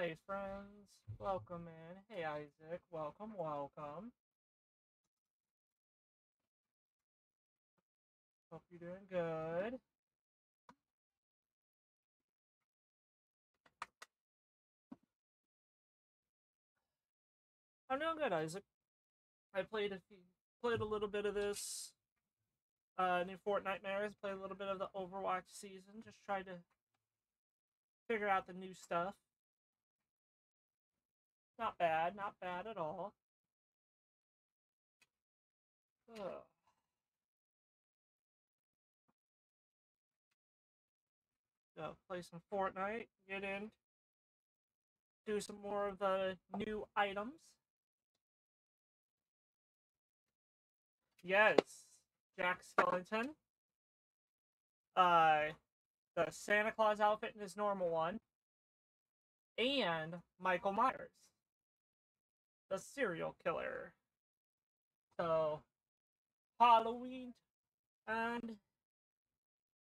Hi, friends. Welcome in. Hey, Isaac. Welcome, welcome. Hope you're doing good. I'm doing good, Isaac. I played a few, played a little bit of this uh, new Fortnitemares. Played a little bit of the Overwatch season. Just tried to figure out the new stuff. Not bad, not bad at all. So play some Fortnite, get in, do some more of the new items. Yes, Jack Skellington. Uh, the Santa Claus outfit in his normal one. And Michael Myers, the serial killer. So, Halloween, and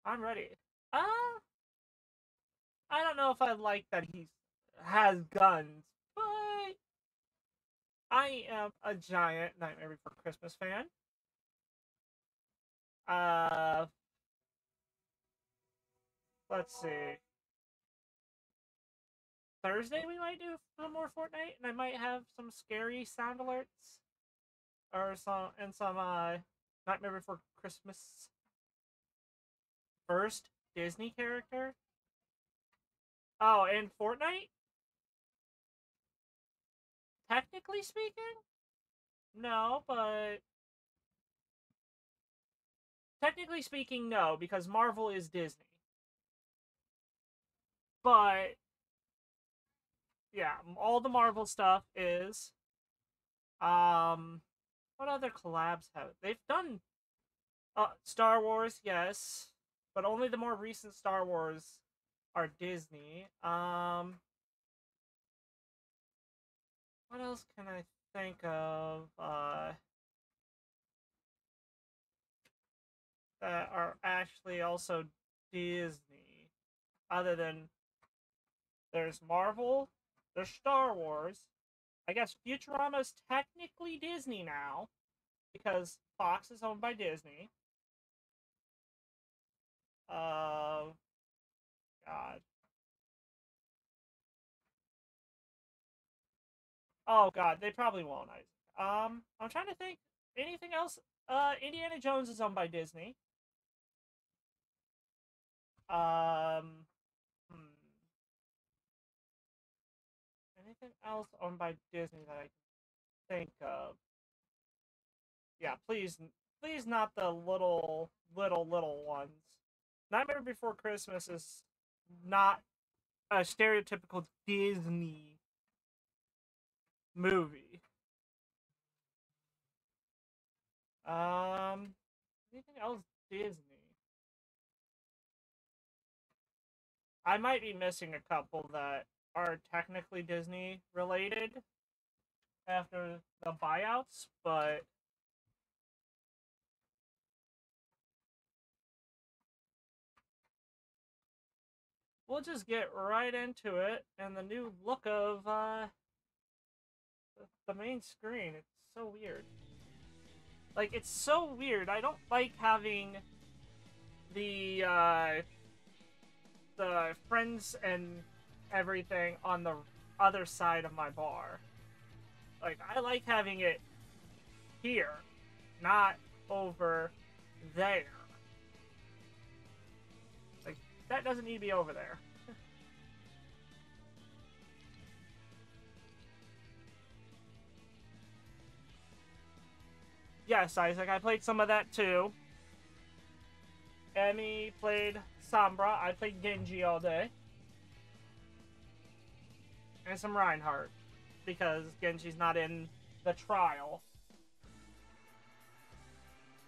I'm ready. Uh, I don't know if I like that he has guns, but I am a giant Nightmare Before Christmas fan. Uh, let's see. Thursday we might do some more Fortnite, and I might have some scary sound alerts, or some and some uh Nightmare Before Christmas. First Disney character. Oh, and Fortnite. Technically speaking, no, but technically speaking, no, because Marvel is Disney. But yeah, all the Marvel stuff is. Um, what other collabs have they've done? Uh, Star Wars, yes, but only the more recent Star Wars are Disney. Um, what else can I think of? Uh, that are actually also Disney, other than there's Marvel, there's Star Wars. I guess Futurama is technically Disney now because Fox is owned by Disney. Uh, God. Oh God, they probably won't. I, um, I'm trying to think. Anything else? Uh, Indiana Jones is owned by Disney. Um, hmm. Anything else owned by Disney that I think of? Yeah, please, please not the little, little, little ones. Nightmare Before Christmas is not a stereotypical Disney movie. Um, anything else Disney? I might be missing a couple that are technically Disney related after the buyouts, but we'll just get right into it and the new look of uh, the main screen. It's so weird. Like, it's so weird. I don't like having the, uh, the friends and everything on the other side of my bar. Like, I like having it here, not over there. Like, that doesn't need to be over there. yes, Isaac, I played some of that too. Emmy played Sombra. I played Genji all day. And some Reinhardt. Because Genji's not in the trial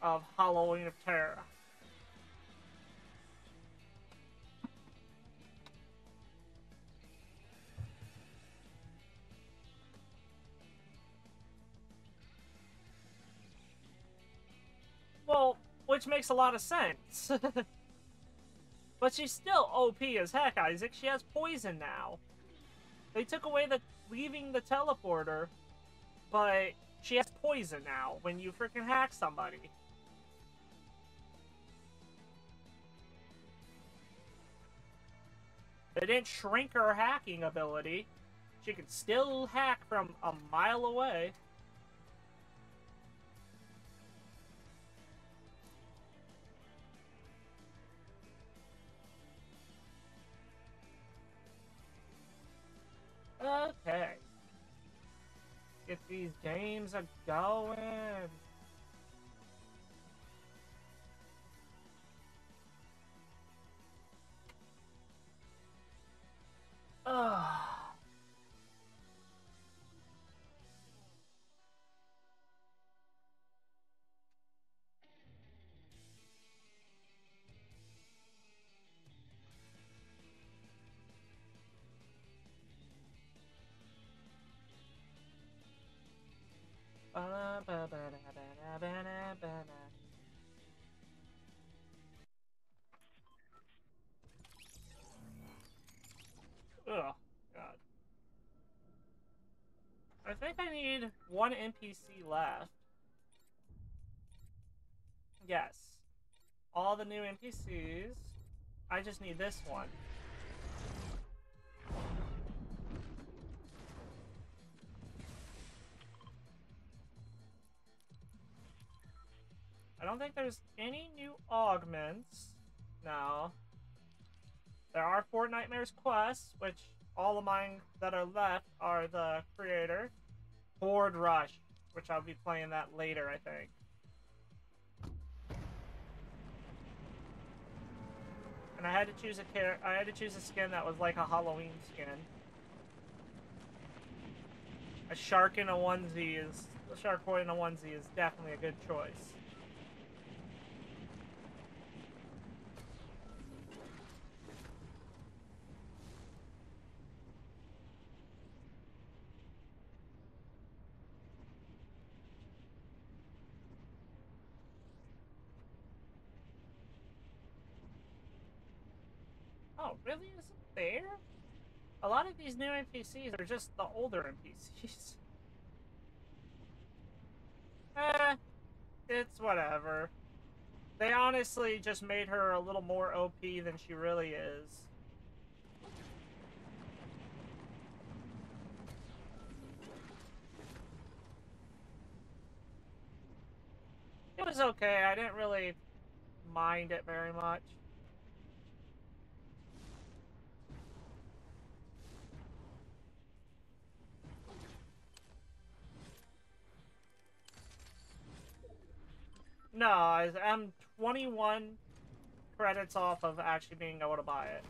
of Halloween of Terror. Well, which makes a lot of sense. but she's still OP as heck, Isaac. She has poison now. They took away the leaving the teleporter, but she has poison now when you freaking hack somebody. They didn't shrink her hacking ability. She can still hack from a mile away. These games are going. Oh, God. I think I need one NPC left. Yes. All the new NPCs. I just need this one. I don't think there's any new augments. No. There are Fortnitemares quests, which all of mine that are left are the creator. Horde Rush, which I'll be playing that later, I think. And I had to choose a char I had to choose a skin that was like a Halloween skin. A shark in a onesie is a shark in a onesie is definitely a good choice. Oh, really? Isn't there? A lot of these new NPCs are just the older NPCs. eh, it's whatever. They honestly just made her a little more OP than she really is. It was okay. I didn't really mind it very much. No, I'm 21 credits off of actually being able to buy it.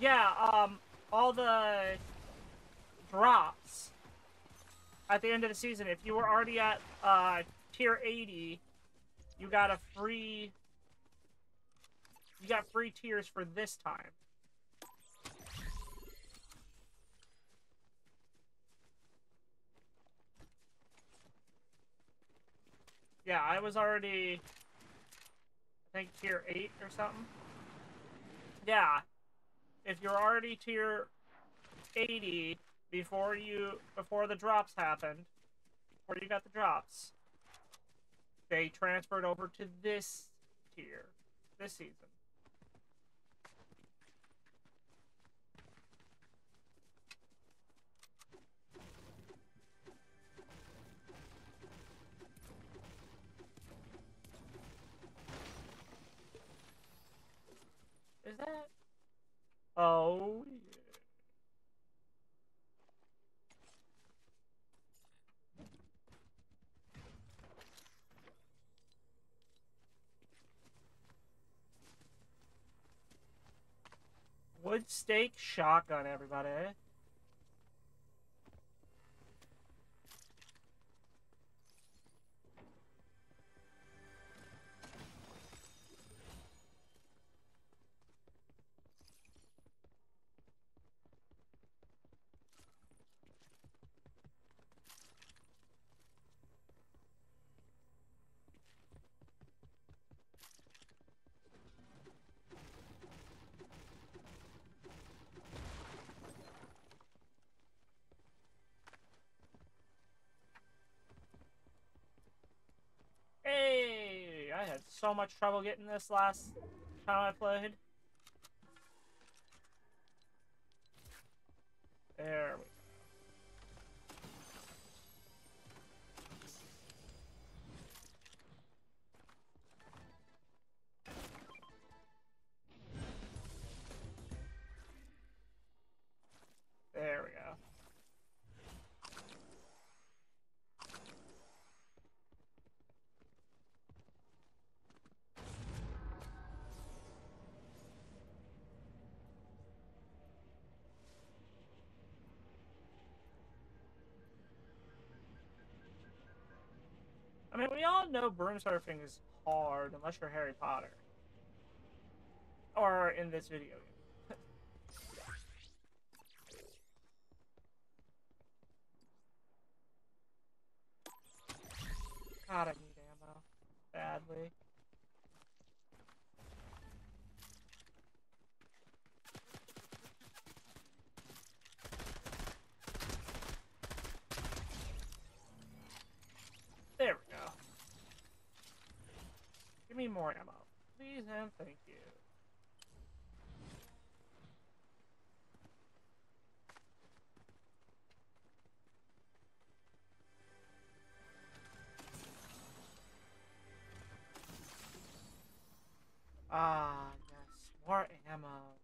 Yeah, um, all the drops at the end of the season, if you were already at uh, tier 80, you got a free... You got free tiers for this time. Yeah, I was already, I think, tier 8 or something. Yeah, if you're already tier 80 before you before the drops happened, before you got the drops, they transferred over to this tier this season. Is that Oh, yeah. Wood stake shotgun, everybody. Hey, I had so much trouble getting this last time I played. There we There we all know broom surfing is hard unless you're Harry Potter. Or in this video game. God, I need ammo. Badly. There we go. Give me more ammo. Please and thank you. Ah, yes. More ammo.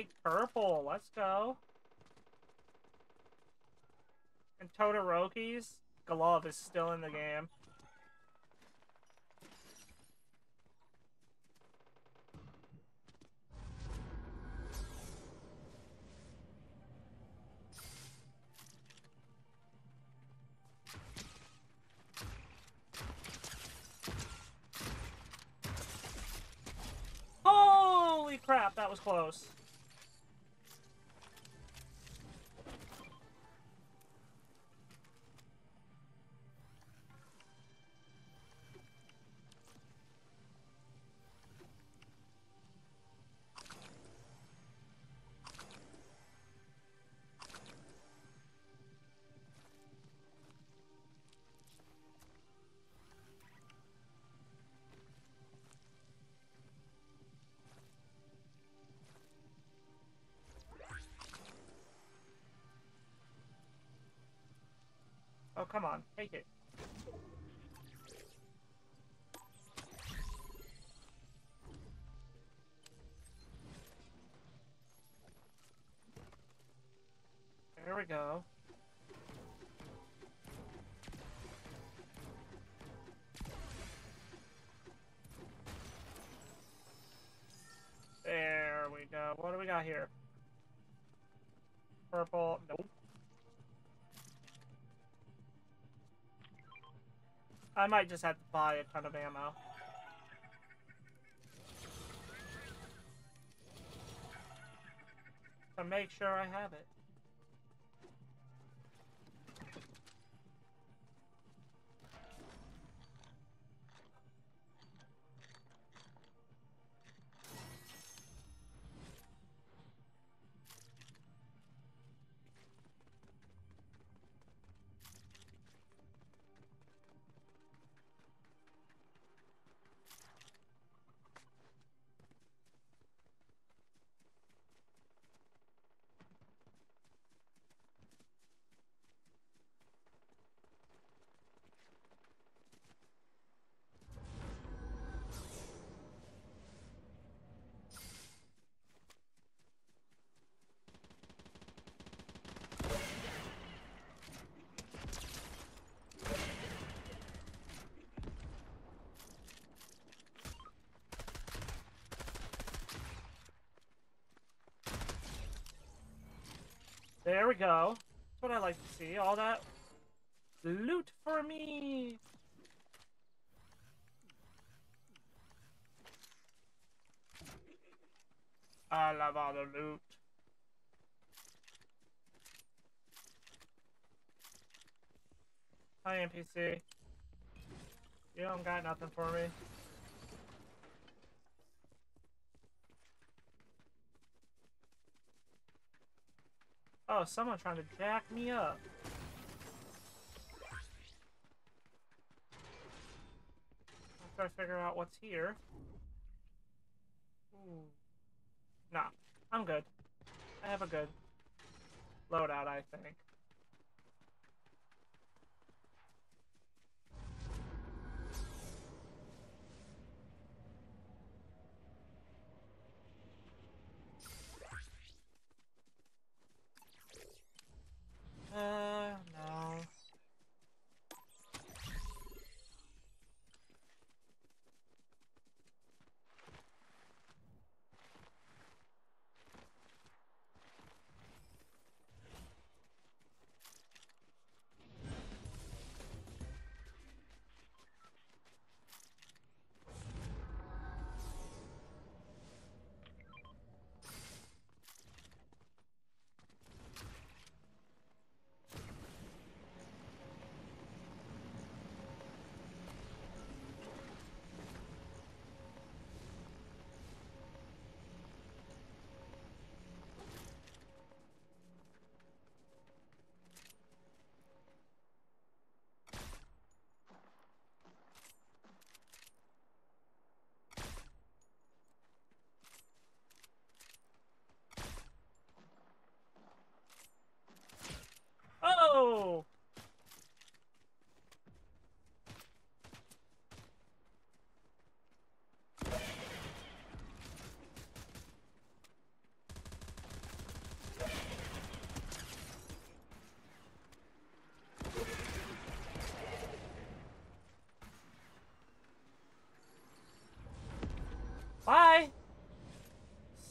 Ooh, purple. Let's go. And Todoroki's glove is still in the game. Holy crap, that was close. Come on. Take it. There we go. There we go. What do we got here? Purple. Nope. I might just have to buy a ton of ammo. To make sure I have it. We go. That's what I like to see. All that loot for me. I love all the loot. Hi, NPC. You don't got nothing for me. Oh, someone trying to jack me up. I'll try to figure out what's here. Ooh. Nah, I'm good. I have a good loadout, I think.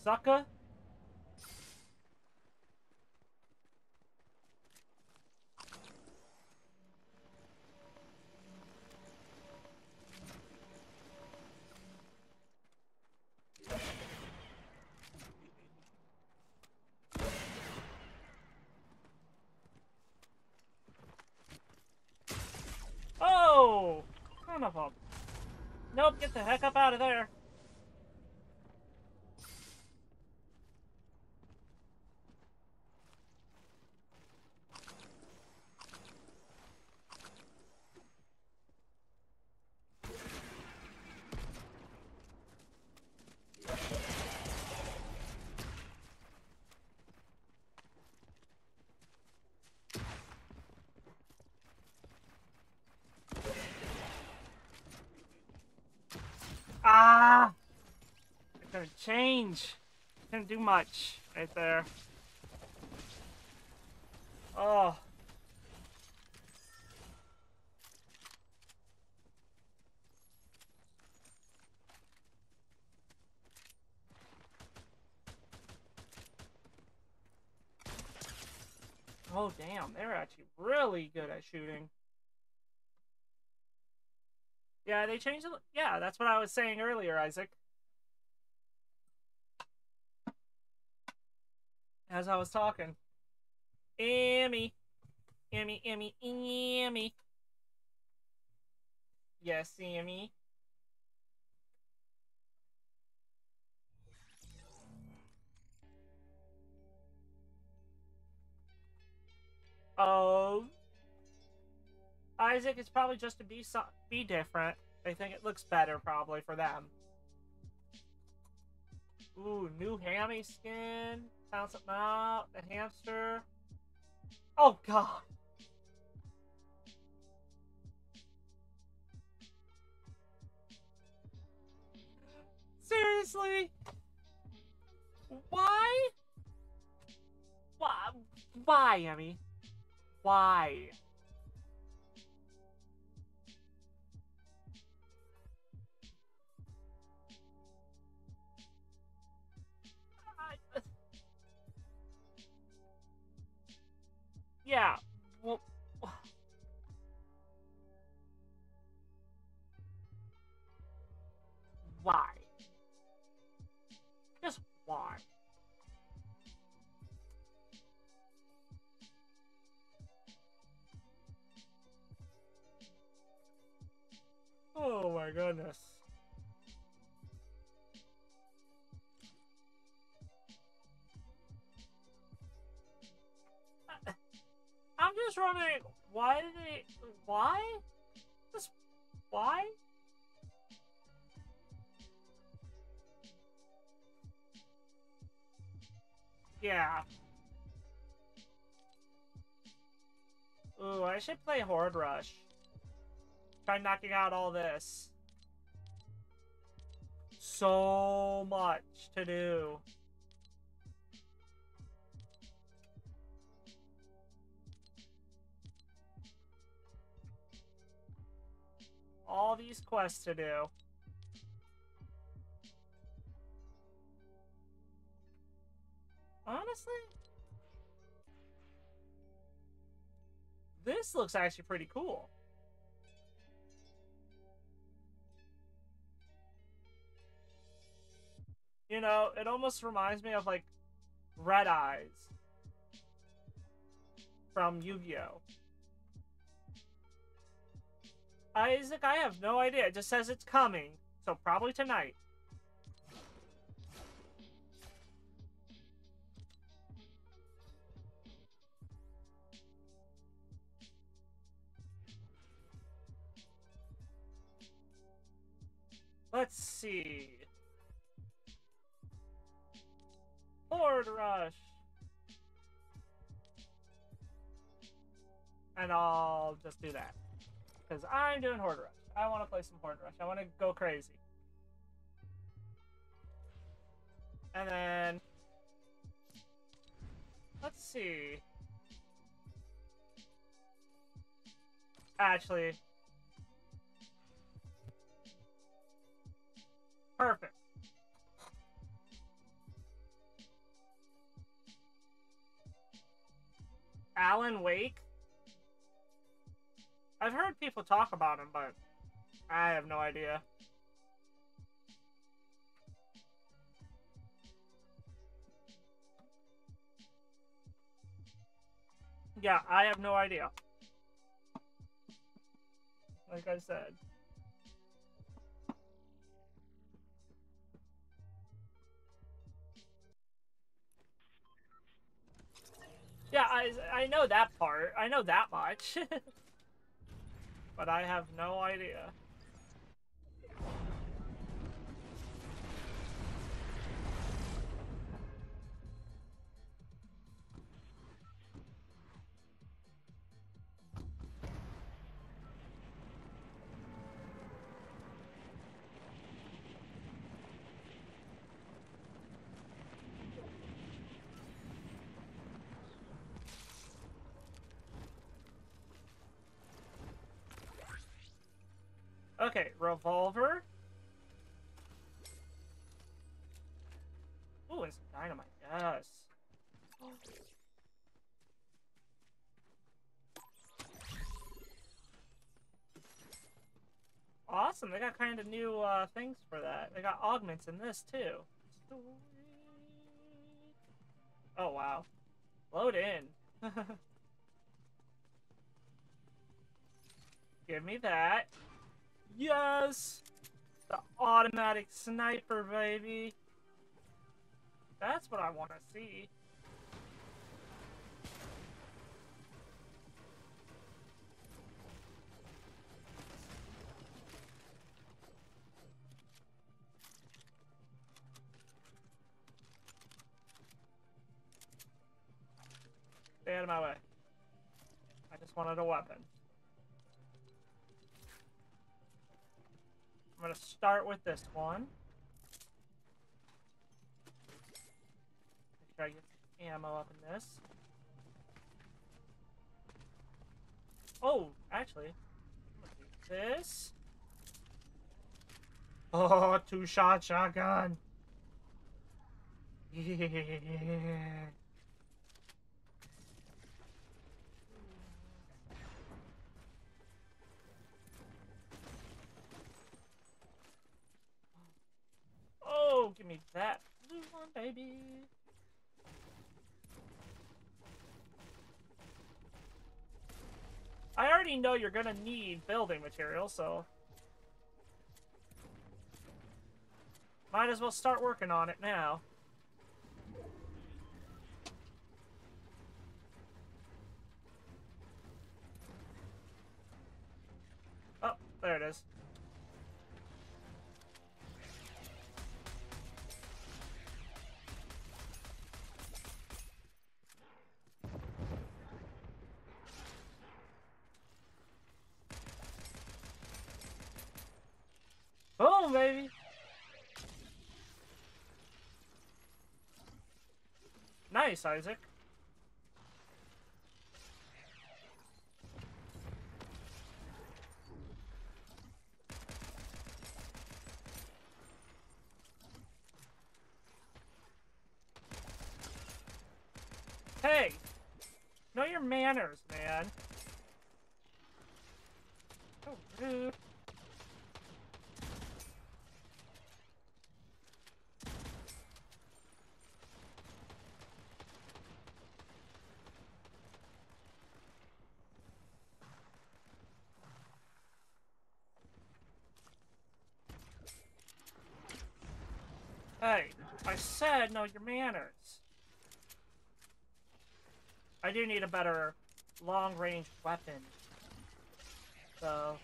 Sucker! Oh! Nope, get the heck up out of there. Ah! I couldn't change. Couldn't do much right there. Oh. Oh, damn. They're actually really good at shooting. Yeah, they changed it. Yeah, that's what I was saying earlier, Isaac. As I was talking. Emmy. Emmy, Emmy, Emmy. Yes, Emmy. Oh. Isaac, it's probably just to be so be different. They think it looks better, probably, for them. Ooh, new hammy skin. Found something out. The hamster. Oh, God. Seriously? Why? Why? Why, Emmy? Why? Yeah. Well. Why? Just why? Oh my goodness. I'm just wondering, why did they, why? Just, why? Yeah. Ooh, I should play Horde Rush. Try knocking out all this. So much to do. All these quests to do. Honestly? This looks actually pretty cool. You know, it almost reminds me of like Red Eyes from Yu-Gi-Oh! Isaac, I have no idea. It just says it's coming, so probably tonight. Let's see. Horde Rush. And I'll just do that. Because I'm doing Horde Rush. I want to play some Horde Rush. I want to go crazy. And then... Let's see. Actually... Perfect. Alan Wake? I've heard people talk about him, but I have no idea. Yeah, I have no idea. Like I said. Yeah, I, I know that part. I know that much. but I have no idea. Okay, revolver. Ooh, it's dynamite. Yes. Awesome, they got kind of new uh, things for that. They got augments in this too. Oh wow. Load in. Give me that. Yes! The automatic sniper, baby! That's what I want to see. Stay out of my way. I just wanted a weapon. I'm going to start with this one. Make sure I get ammo up in this. Oh, actually, this. Oh, two-shot shotgun. Yeah. Oh, me that blue one, baby. I already know you're gonna need building material, so... Might as well start working on it now. Oh, there it is. Boom, baby! Nice, Isaac. Hey! Know your manners, man. Rude. Hey, I said know your manners. I do need a better long-range weapon. So...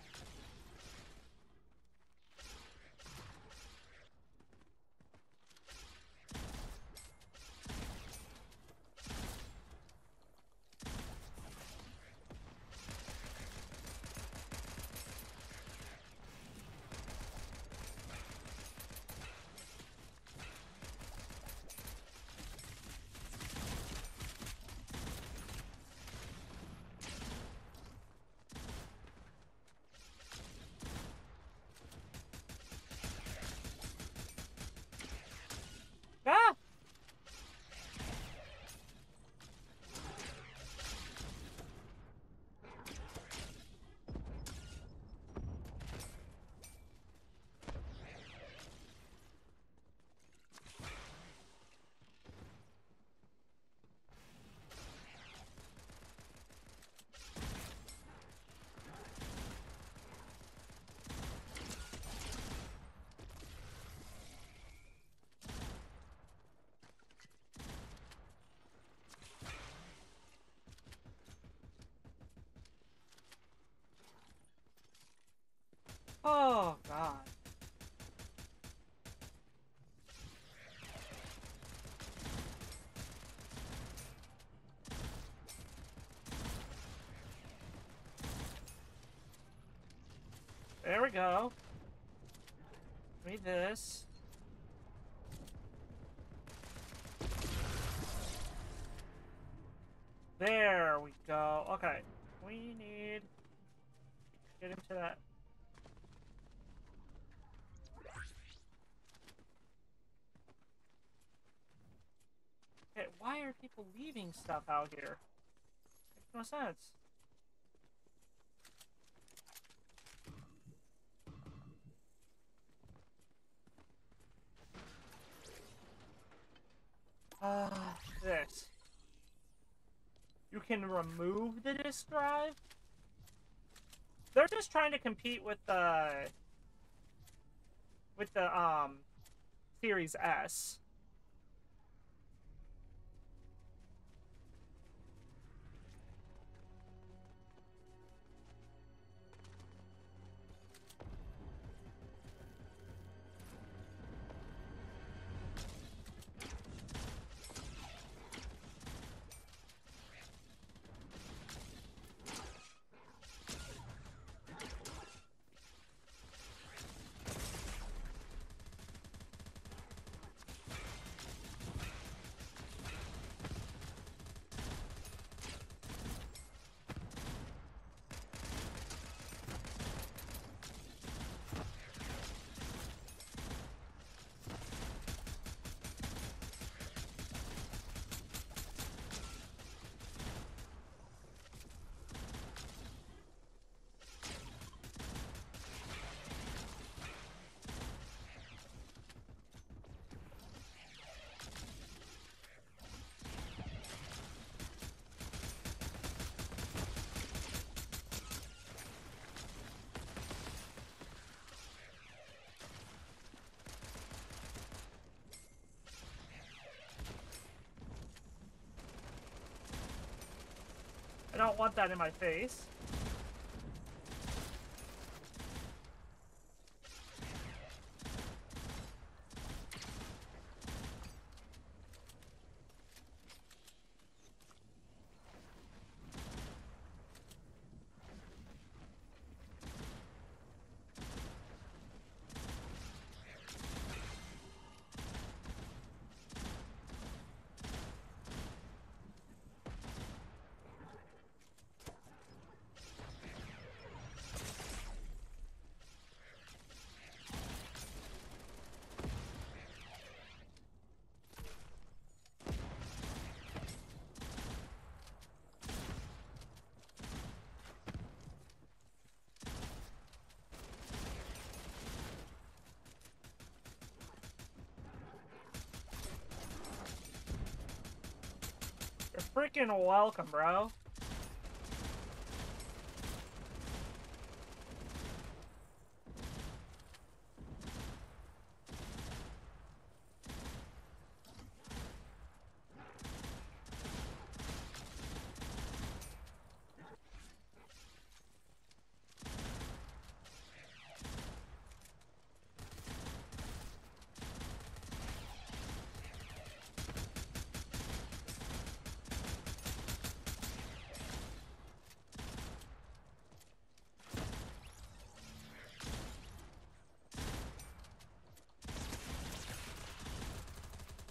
Ah! Oh, God. There we go. Read this. Stuff out here? Makes no sense. Ah, uh, this. You can remove the disk drive? They're just trying to compete with the... With the, um... Series S. don't want that in my face. You're freaking welcome, bro.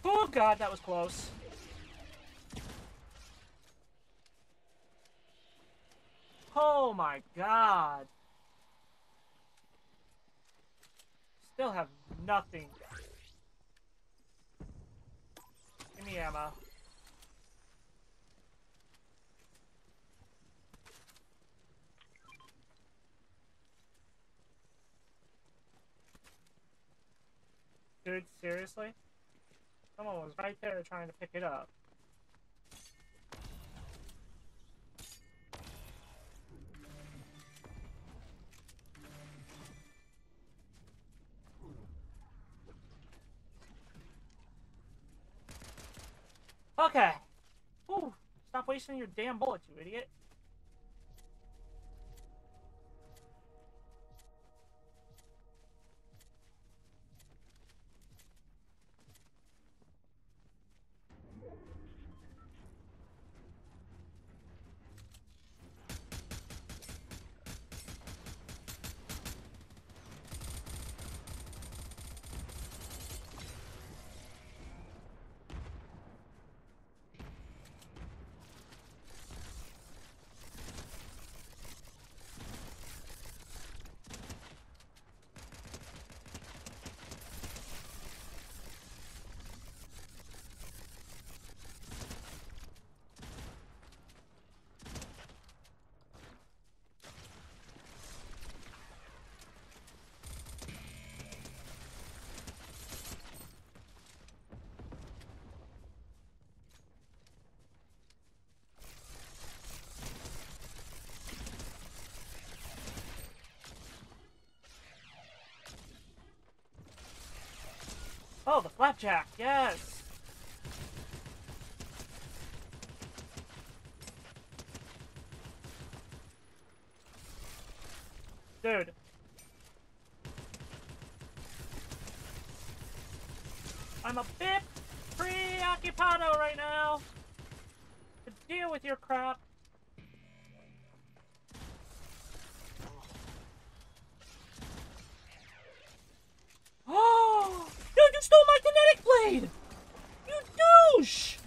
Oh god, that was close. Oh my god. Still have nothing. Give me ammo. Dude, seriously? Someone was right there trying to pick it up. Okay. Ooh, stop wasting your damn bullets, you idiot. Flapjack, yes! Dude. I'm a bit preoccupado right now to deal with your crap. Oh! Dude, you stole my kinetic blade! You douche!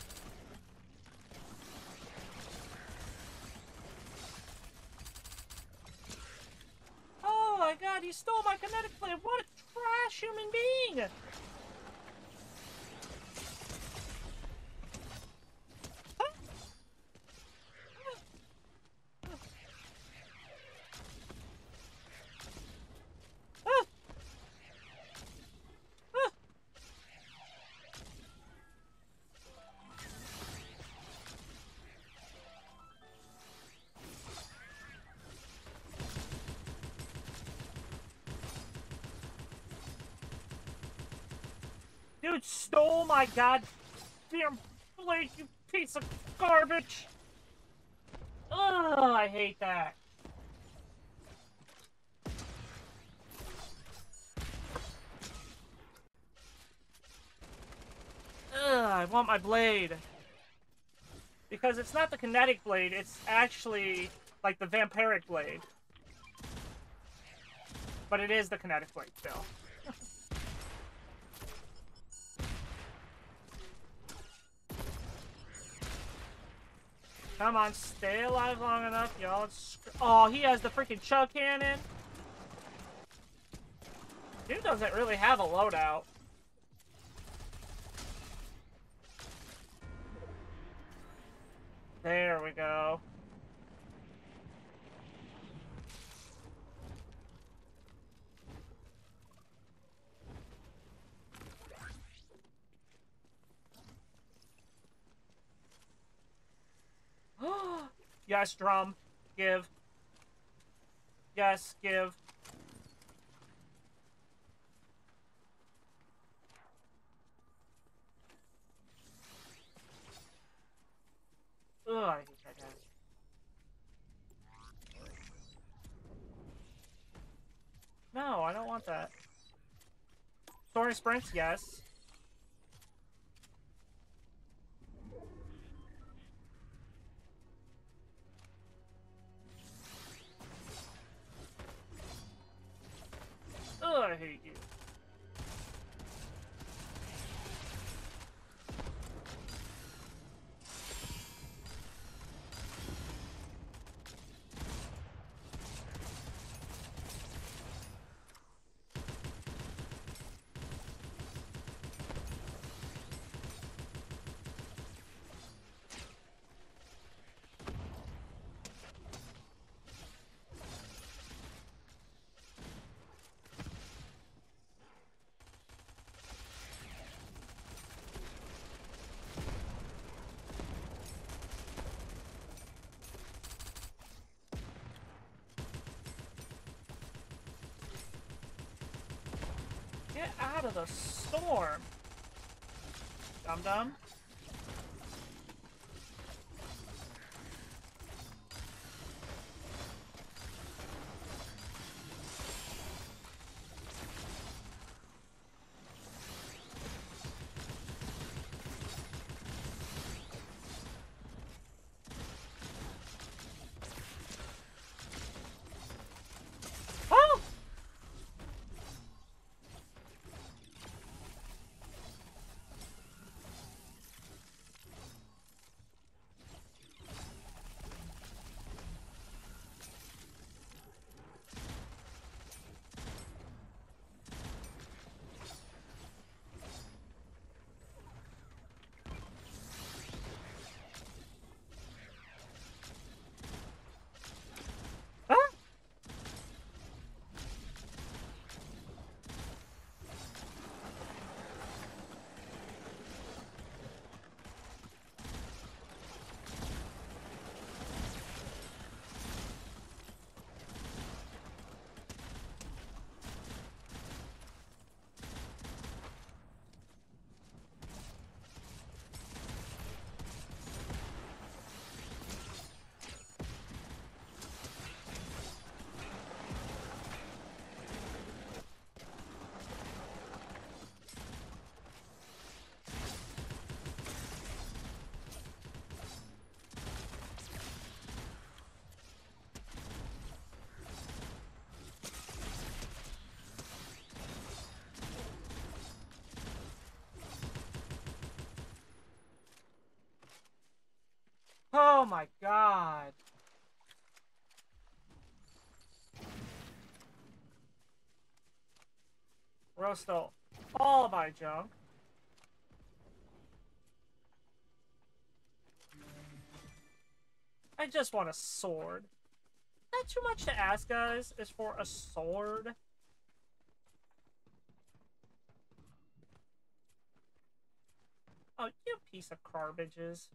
Oh my god, he stole my kinetic blade! What a trash human being! Huh? Ah! Ah! Dude stole my goddamn blade, you piece of garbage! Ugh! I hate that. Ugh, I want my blade. Because it's not the kinetic blade, it's actually like the vampiric blade. But it is the kinetic blade still. Come on, stay alive long enough, y'all. Oh, he has the freaking chug cannon. Dude doesn't really have a loadout. There we go. Yes, drum. Give. Yes, give. Ugh, I hate that guy. No, I don't want that. Soaring sprints, yes. I hate you. Get out of the storm! Dum dum. Oh my god. Rosto, all my junk. I just want a sword. Not too much to ask, guys, is for a sword. Oh, you piece of garbages.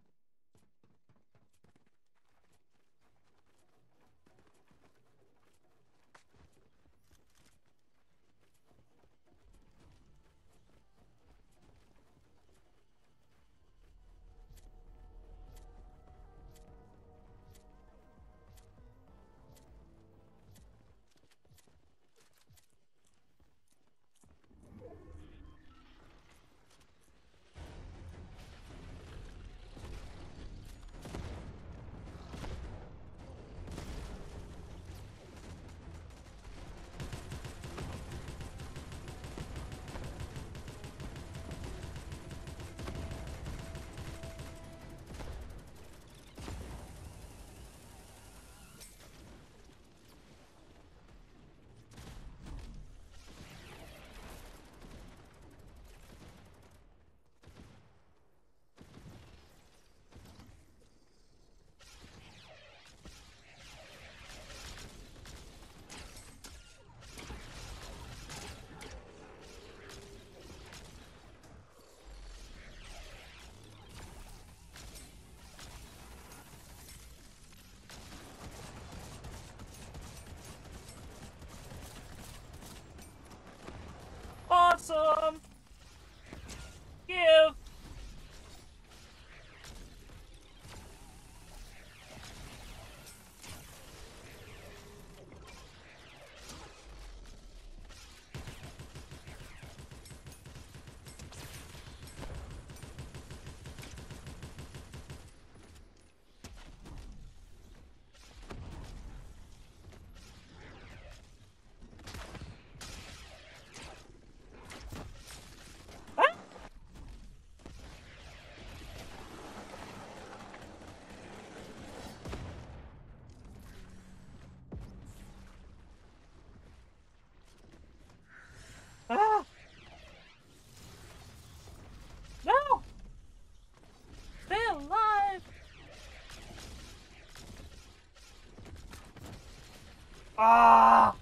Ah!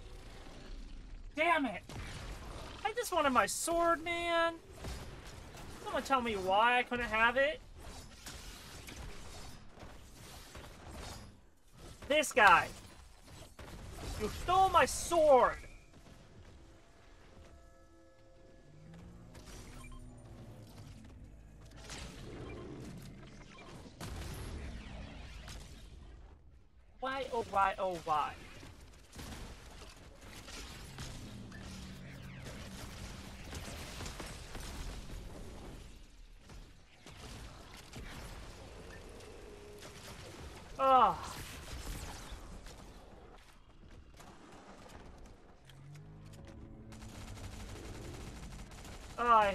Damn it! I just wanted my sword, man. Someone tell me why I couldn't have it. This guy. You stole my sword. Why, oh why, oh why?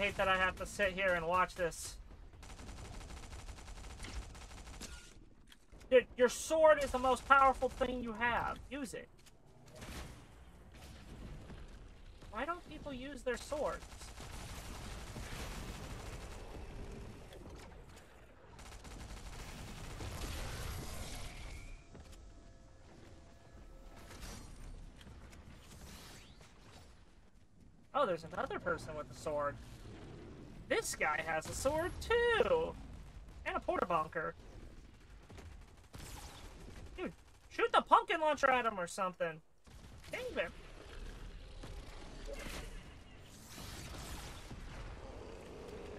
Hate that I have to sit here and watch this. Dude, your sword is the most powerful thing you have. Use it. Why don't people use their swords? Oh, there's another person with a sword. This guy has a sword too! And a porta bunker. Dude, shoot the pumpkin launcher at him or something. Dang it.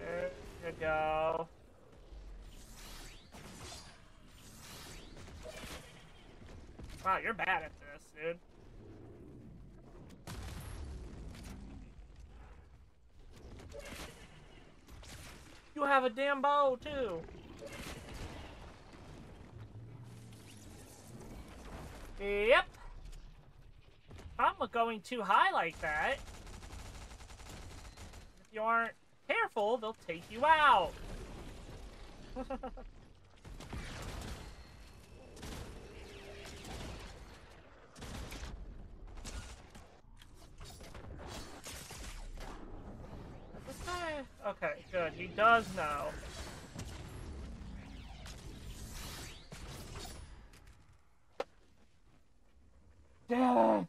There you go. Wow, you're bad at this, dude. You have a damn bow, too. Yep. I'm going too high like that. If you aren't careful, they'll take you out. This guy... Okay, good. He does know. Damn.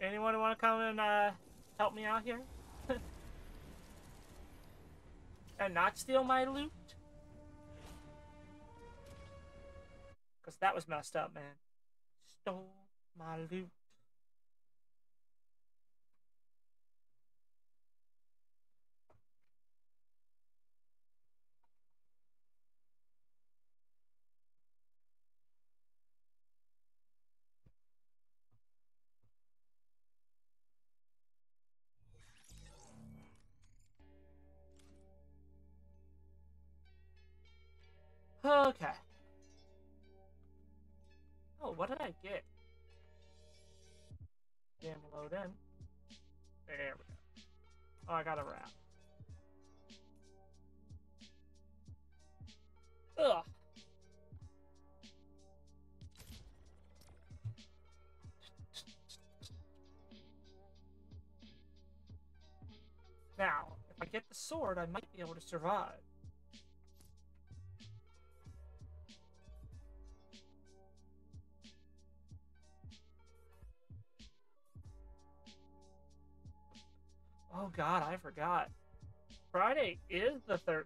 Anyone want to come and uh, help me out here? and not steal my loot? Because that was messed up, man. Stole my loot. Oh, what I get? Damn, load in. There we go. Oh, I got a wrap. Ugh. Now, if I get the sword, I might be able to survive. God, I forgot. Friday is the 13th.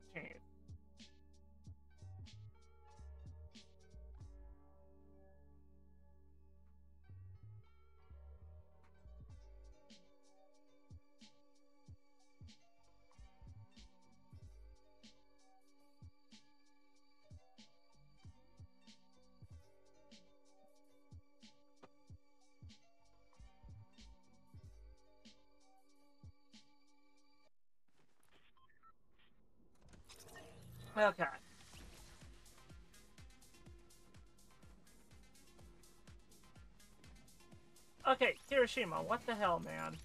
Kirishima, what the hell, man?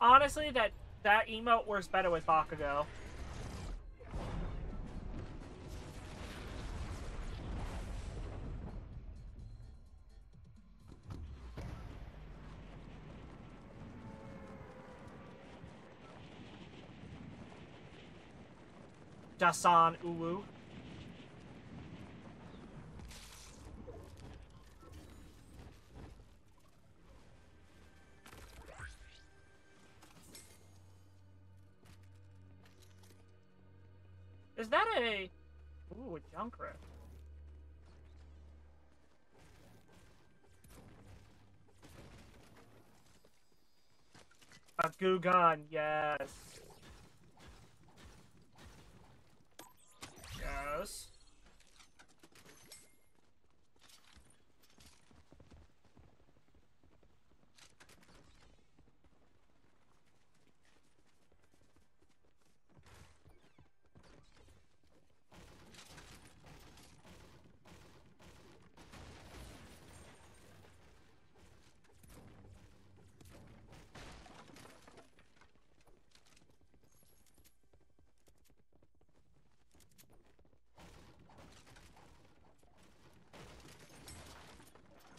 Honestly, that that emote works better with Bakugo. Dasan Uwu. Gugan, yes. Yes.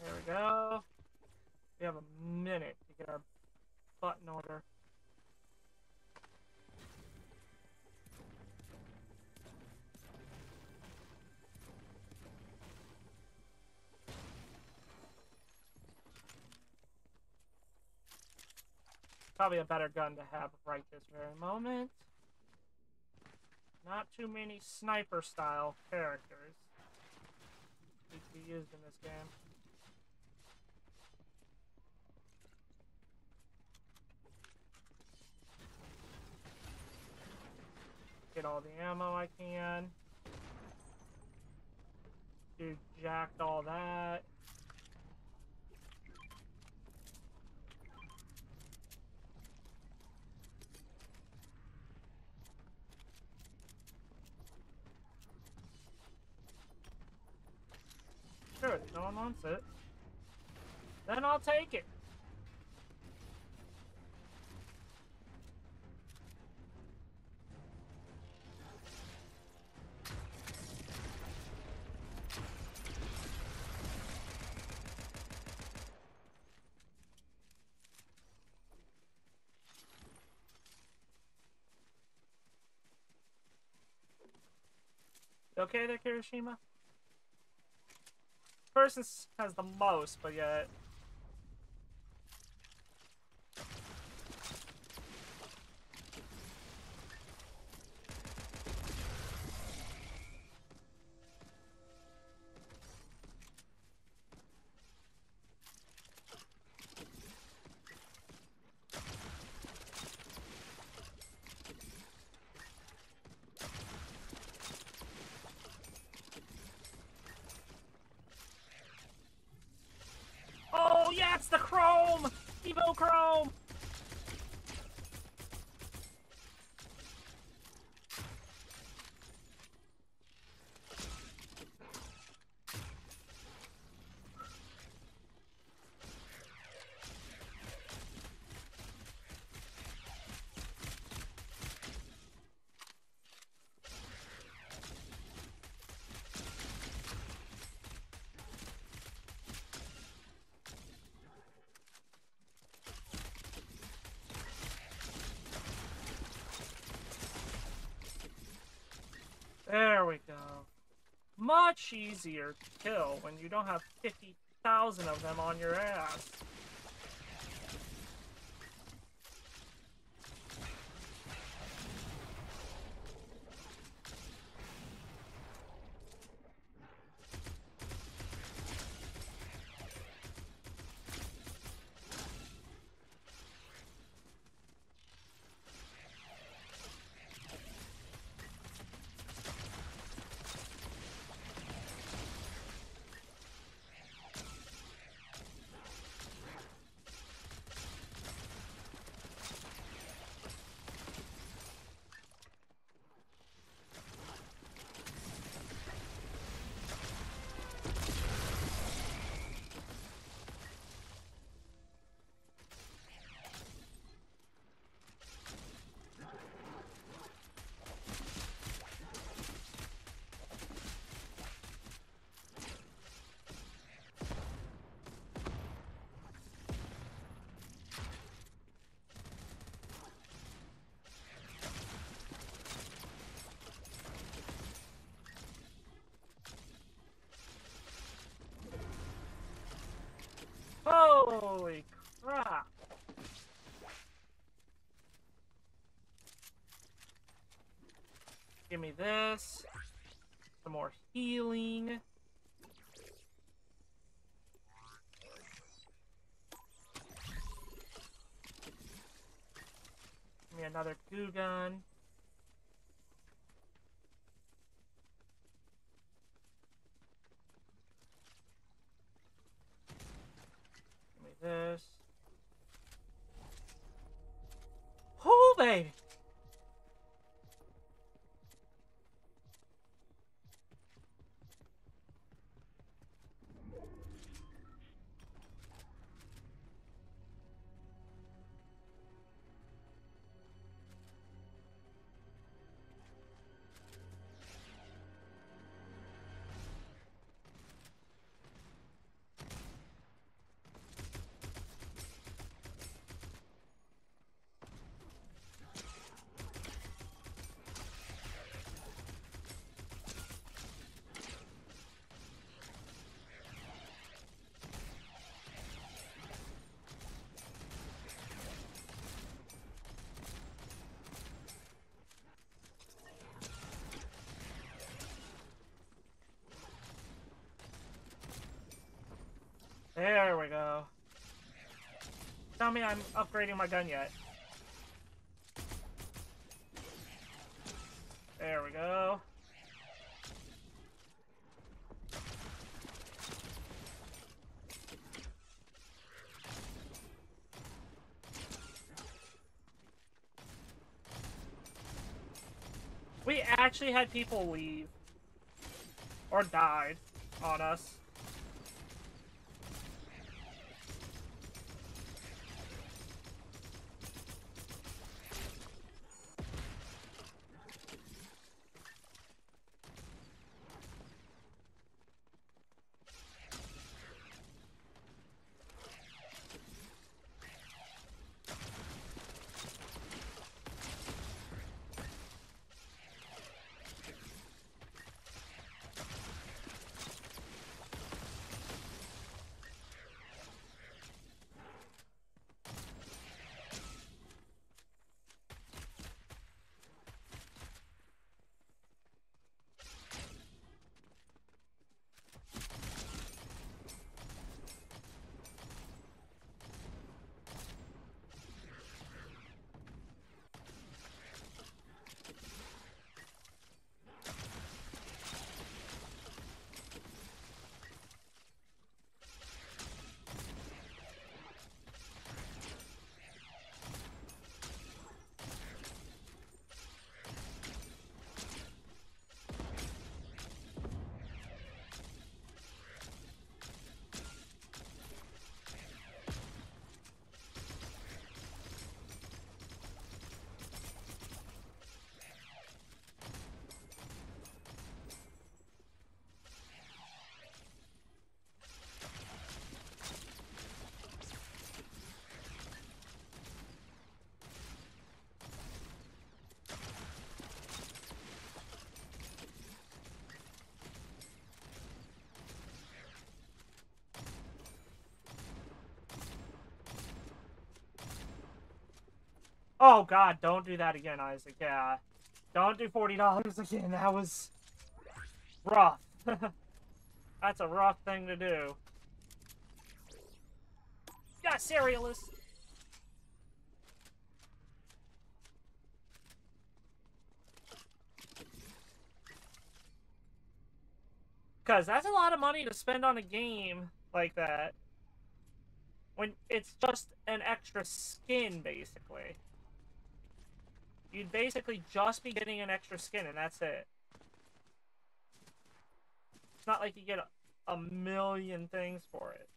There we go. We have a minute to get our butt in order. Probably a better gun to have right this very moment. Not too many sniper style characters to be used in this game. Get all the ammo I can. Dude jacked all that. No one wants it. Then I'll take it. Okay there, Kirishima? Person has the most, but yet Oh yeah, it's the Chrome! Evo Chrome! There we go. Much easier to kill when you don't have 50,000 of them on your ass. Holy crap! Give me this. Some more healing. Give me another goo gun. There we go. Tell me I'm upgrading my gun yet. There we go. We actually had people leave. Or died on us. Oh god, don't do that again, Isaac. Yeah. Don't do $40 again. That was rough. That's a rough thing to do. Yeah, cerealist. Because that's a lot of money to spend on a game like that. When it's just an extra skin, basically. You'd basically just be getting an extra skin, and that's it. It's not like you get a, a million things for it.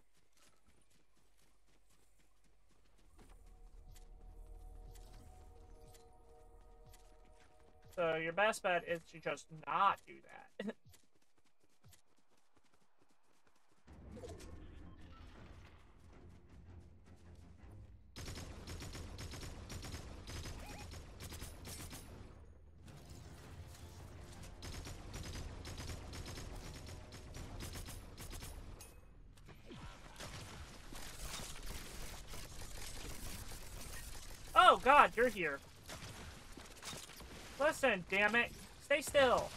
So your best bet is to just not do that. you're here. Listen, damn it. Stay still.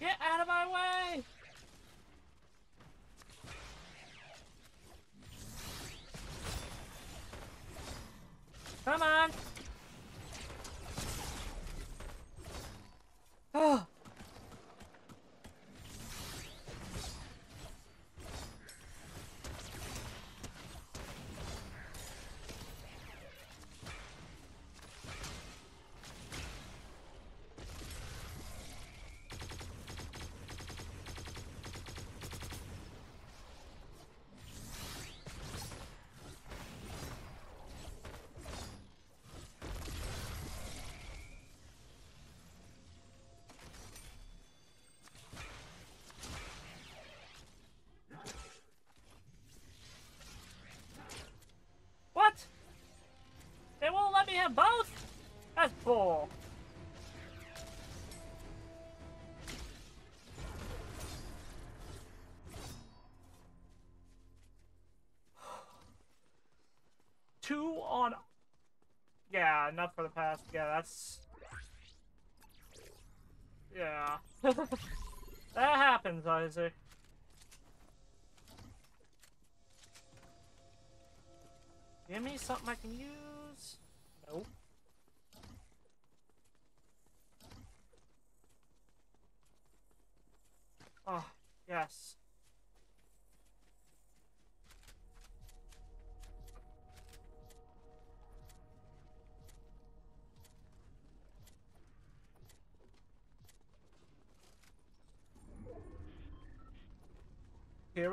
Get out of my way! Have both? That's bull. Two on... Yeah, enough for the past. Yeah, that's... Yeah. that happens, Isaac. Give me something I can use.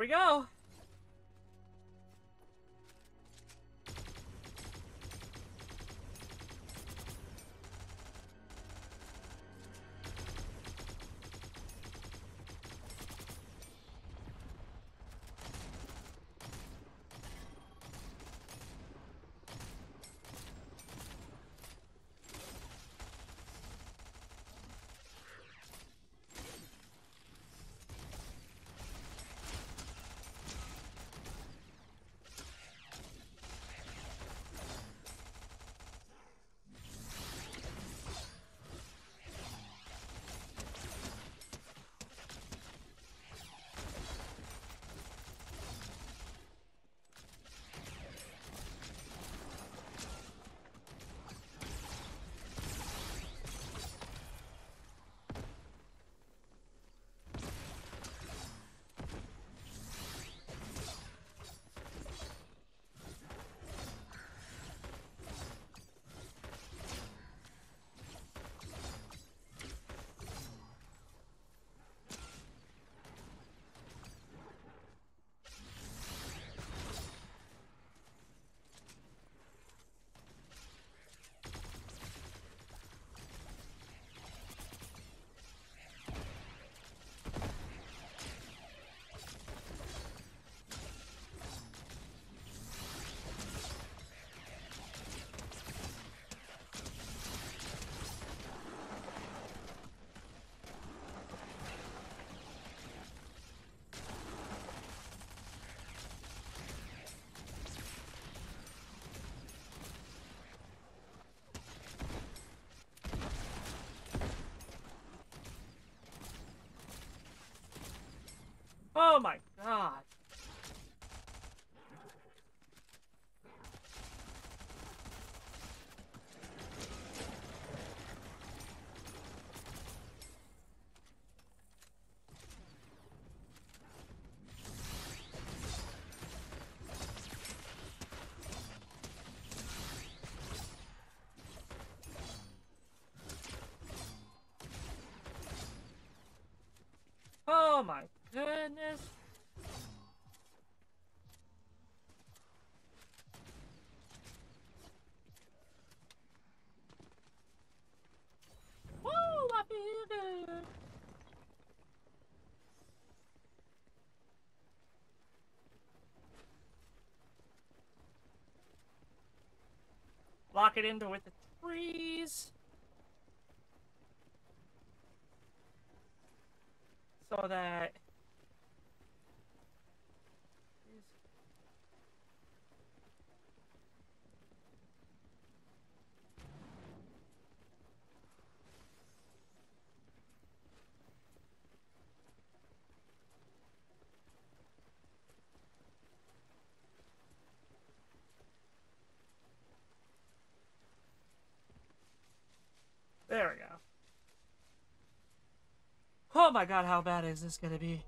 We go. Oh my god. Goodness. Woo, I feel good. Lock it into with the trees. So that There we go. Oh my god, how bad is this gonna be?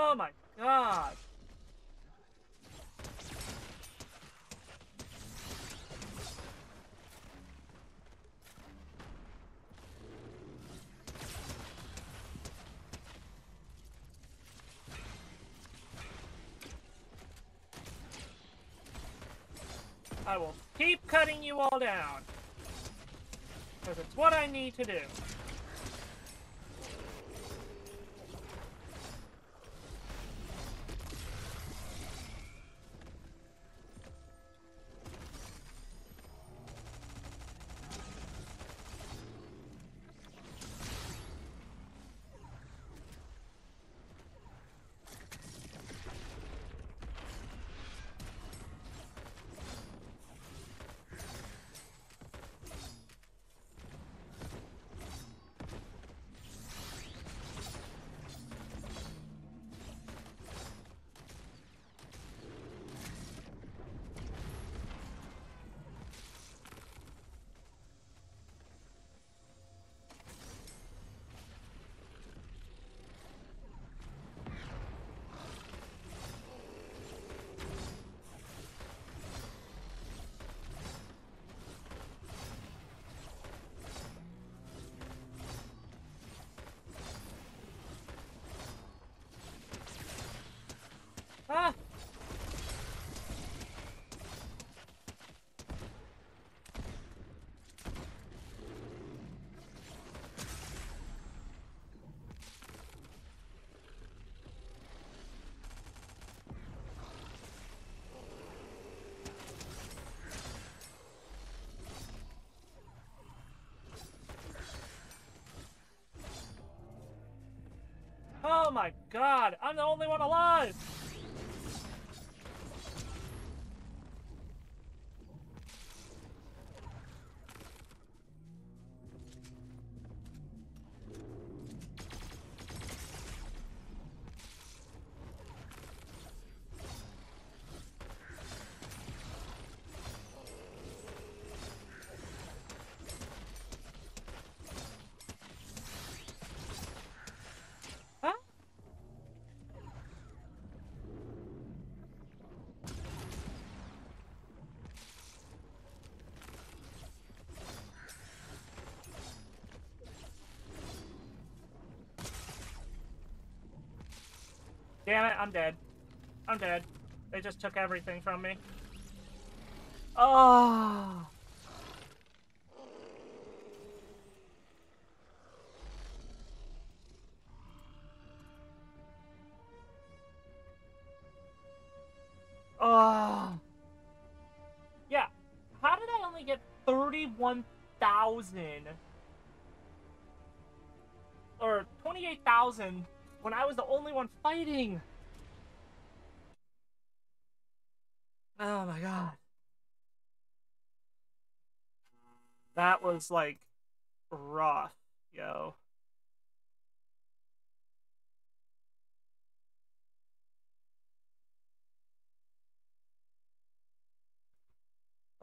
Oh my god. I will keep cutting you all down. Because it's what I need to do. God, I'm the only one alive! I'm dead. I'm dead. They just took everything from me. Oh. Oh. Yeah. How did I only get 31,000 or 28,000 when I was the only one fighting? Oh my god. That like Roth, yo.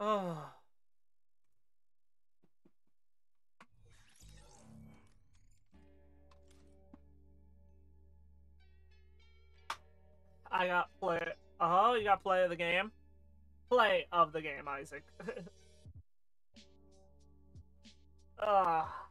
Oh. I got play. Oh, you got play of the game. Play of the game, Isaac. Ah.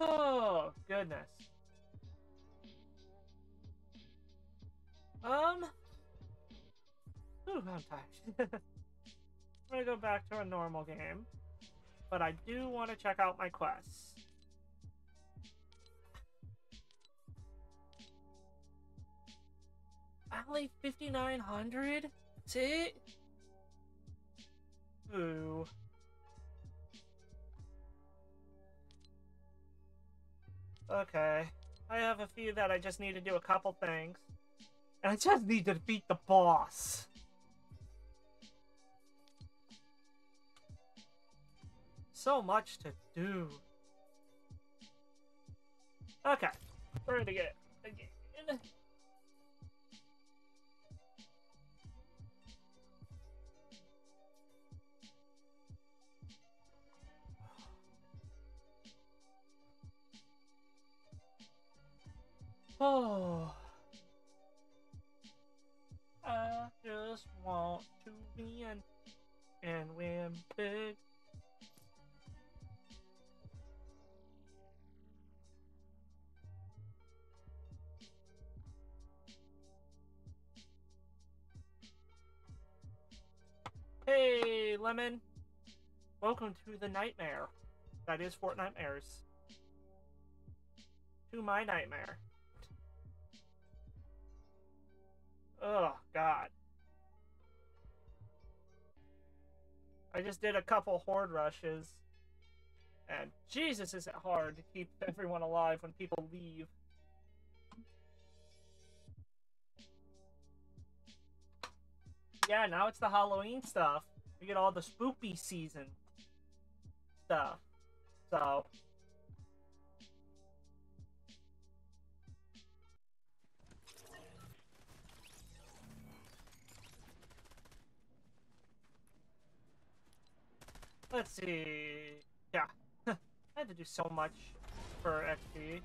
Oh, goodness. Um. Ooh, I'm tired. I'm gonna go back to a normal game. But I do want to check out my quests. Only 5,900? That's it? Okay. I have a few that I just need to do a couple things. And I just need to defeat the boss. So much to do. Okay. We're gonna get again. Oh. I just want to win and win big. Hey, Lemon. Welcome to the nightmare. That is Fortnitemares. To my nightmare. Oh, God. I just did a couple horde rushes. And Jesus, is it hard to keep everyone alive when people leave. Yeah, now it's the Halloween stuff. We get all the spooky season stuff. So, let's see. Yeah. I had to do so much for XP.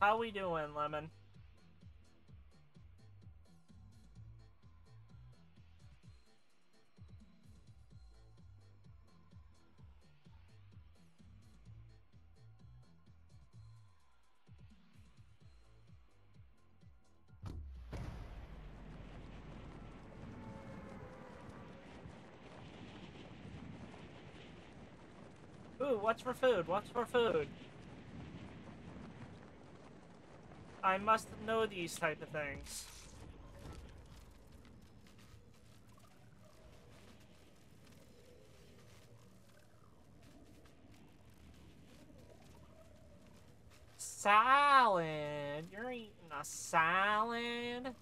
How we doing, Lemon? What's for food? What's for food? I must know these type of things. Salad. You're eating a salad?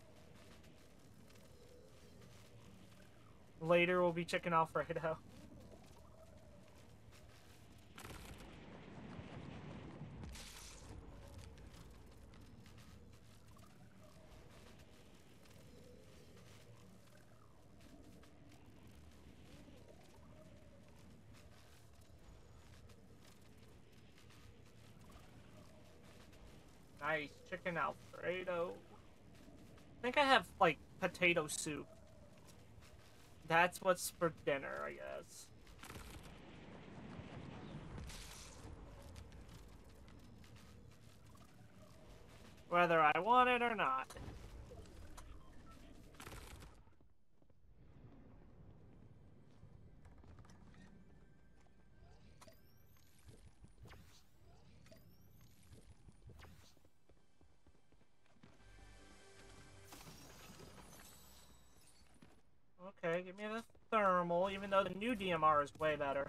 Later, we'll be checking chicken Alfredo. Chicken Alfredo. I think I have, like, potato soup. That's what's for dinner, I guess. Whether I want it or not. Give me the thermal, even though the new DMR is way better.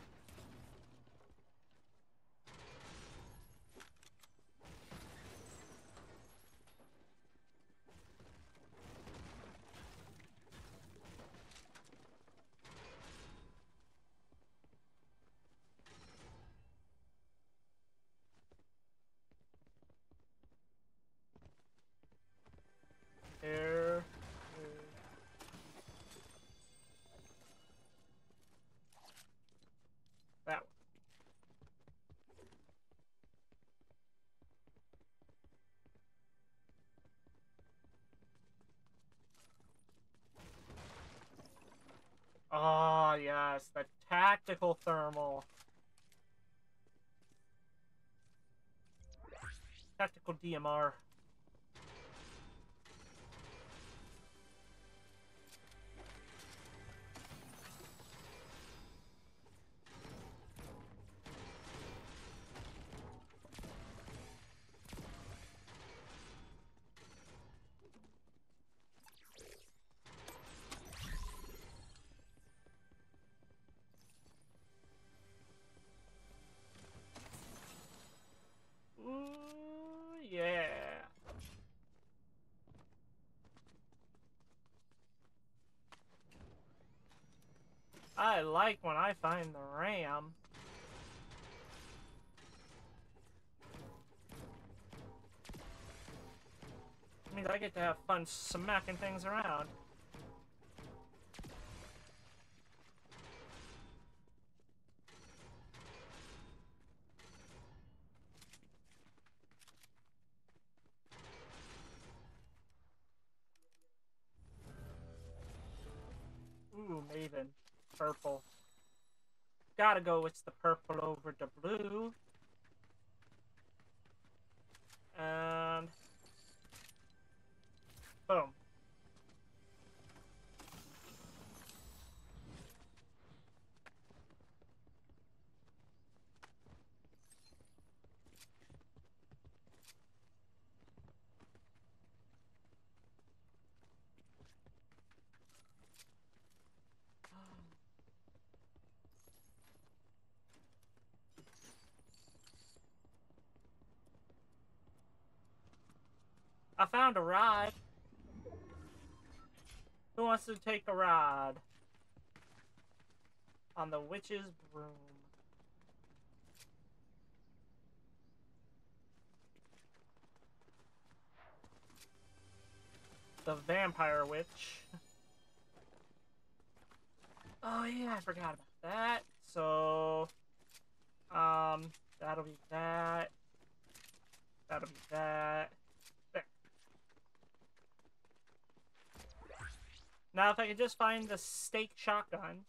Here. That one. Ah, yes, the tactical thermal. Tactical DMR. Like when I find the RAM. It means I get to have fun smacking things around. Go with the purple over the blue. And... Boom. I found a ride. Who wants to take a ride? On the witch's broom. The vampire witch. Oh yeah, I forgot about that. So, um, that'll be that. That'll be that. Now, if I could just find the stake shotgun.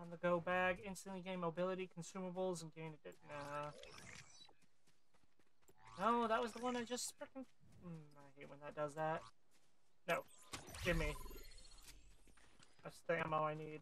On the go bag, instantly gain mobility, consumables, and gain it. Nah. No, that was the one I just freaking. Mm, I hate when that does that. No. Give me. That's the ammo I need.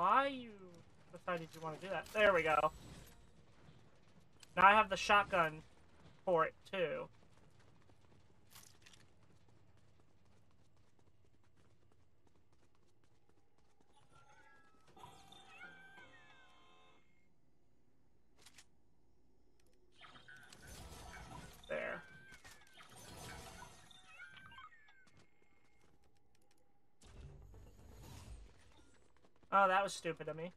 why you decided you want to do that. There we go. Now I have the shotgun for it, too. There. Oh, that was stupid of me.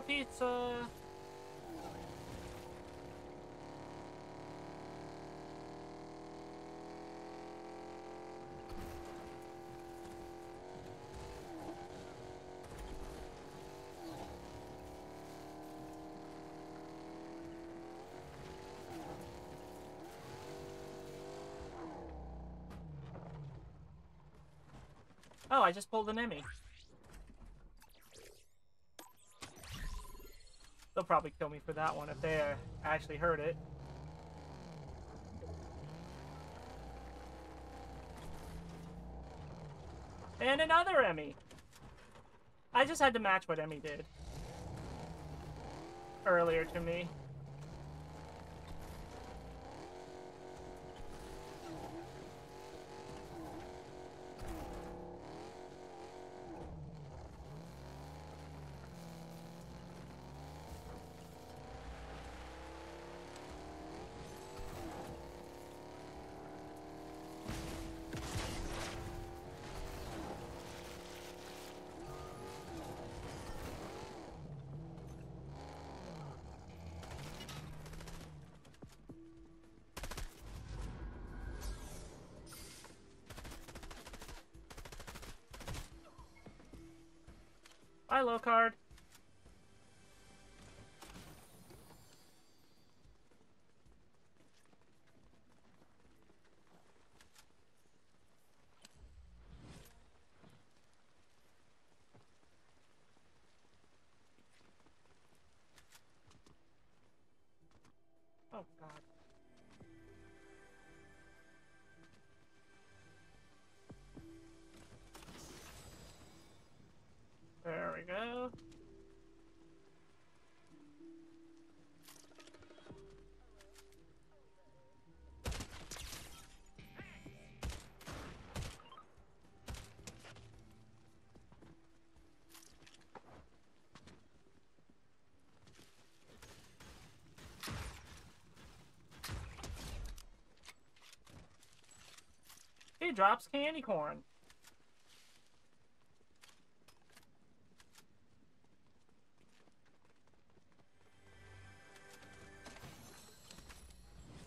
Pizza! Oh, I just pulled an Emmy. Probably kill me for that one if they uh, actually heard it. And another Emmy. I just had to match what Emmy did. Earlier to me. Bye, low drops candy corn.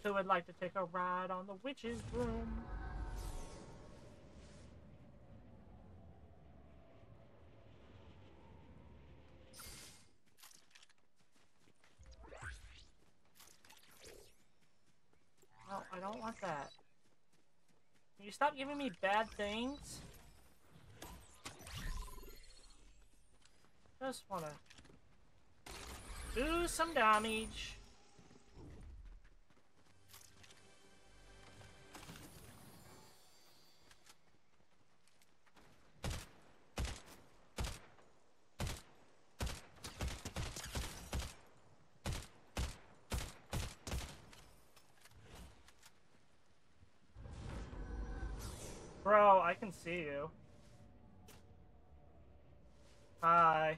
Who would like to take a ride on the witch's broom? No, I don't want that. Can you stop giving me bad things? Just wanna do some damage. See you. Hi.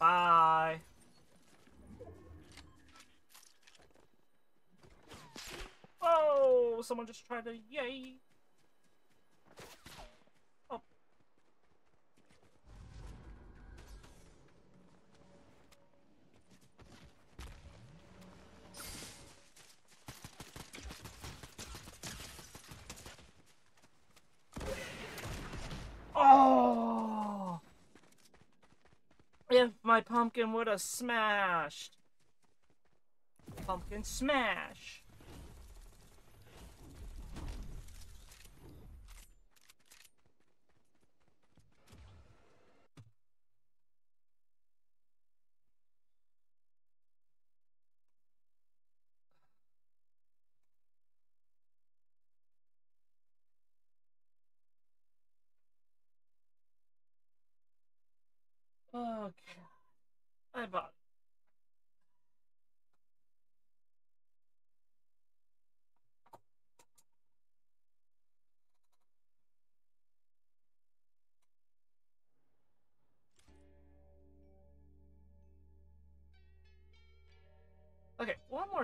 Bye. Oh, someone just tried to yay. Oh. Oh! If my pumpkin would have smashed. Pumpkin smash.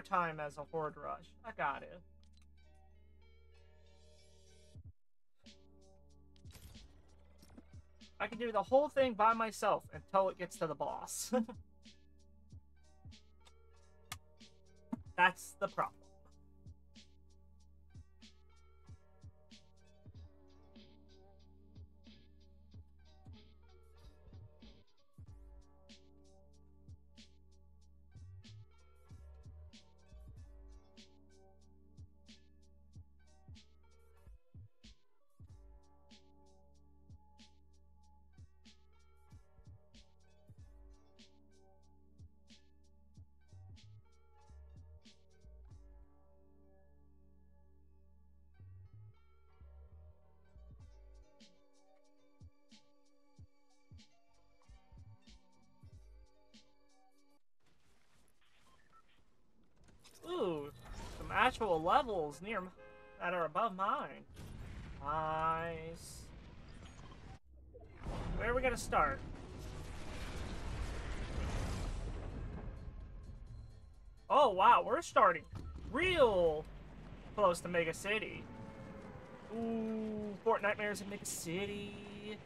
Time as a Horde Rush. I got it. I can do the whole thing by myself until it gets to the boss. That's the problem. Actual levels near that are above mine. Nice. Where are we gonna start? Oh wow, we're starting real close to Mega City. Ooh, Fortnitemares in Mega City.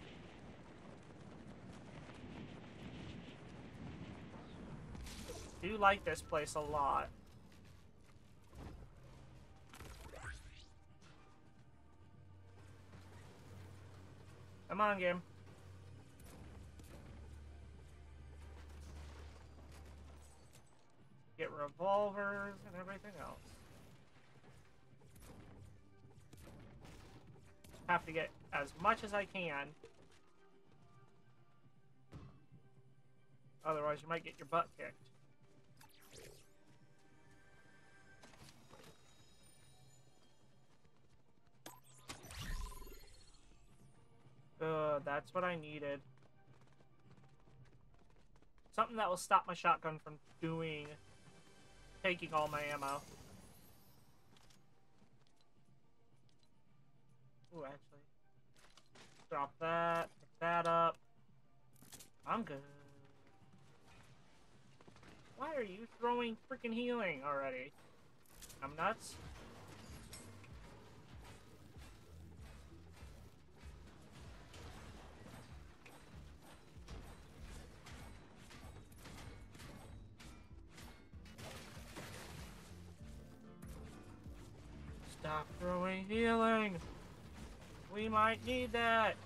Do like this place a lot. Come on, game. Get revolvers and everything else. Have to get as much as I can. Otherwise, you might get your butt kicked. Uh, that's what I needed. Something that will stop my shotgun from doing... taking all my ammo. Ooh, actually. Drop that, pick that up. I'm good. Why are you throwing freaking healing already? I'm nuts. Healing. We might need that.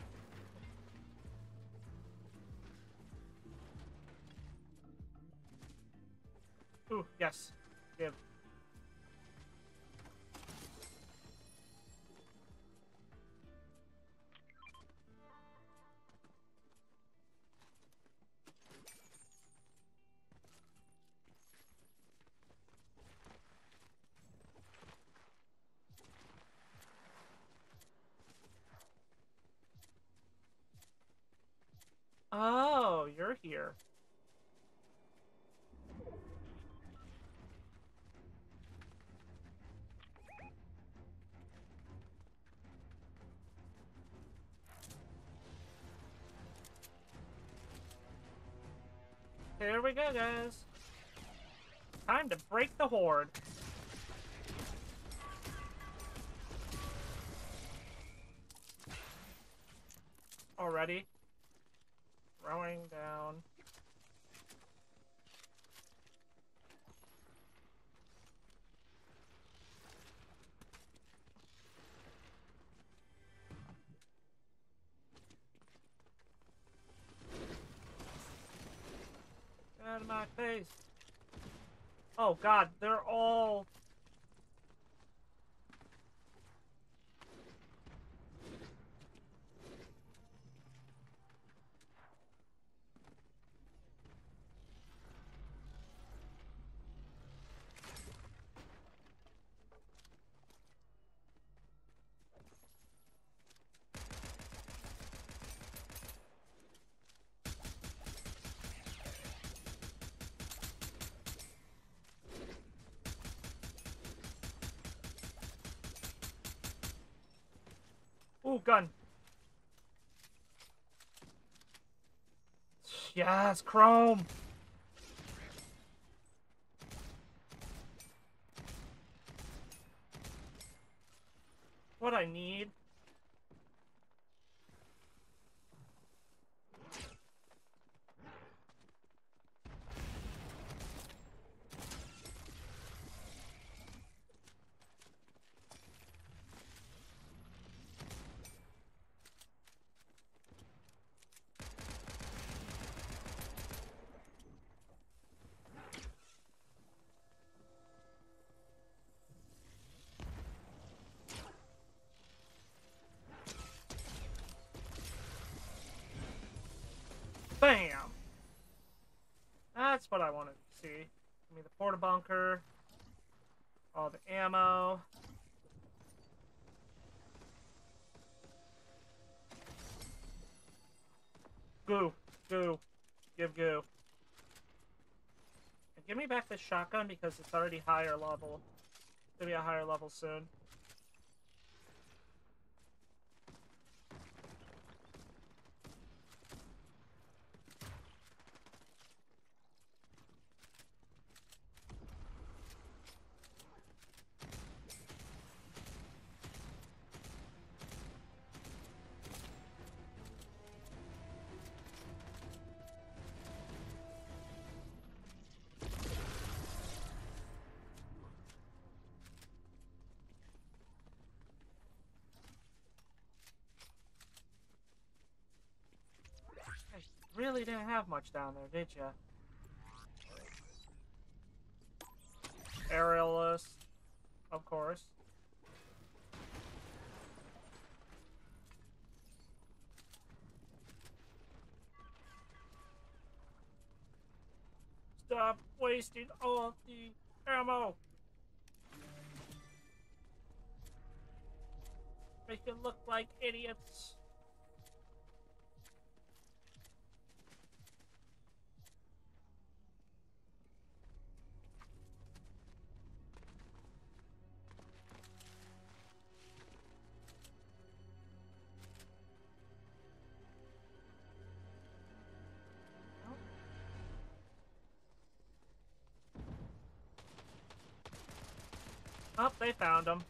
Ooh, yes. Here. Here we go, guys. Time to break the horde. Already. Throwing down. Get out of my face. Oh god, they're all... Yes, chrome. What I need. Bam! That's what I wanted to see. Give me the porta bunker. All the ammo. Goo. Goo. Give goo. And give me back this shotgun because it's already higher level. It's gonna be a higher level soon. Really didn't have much down there, did ya? Aerialist, of course. Stop wasting all the ammo! Make it look like idiots. Oh, they found him.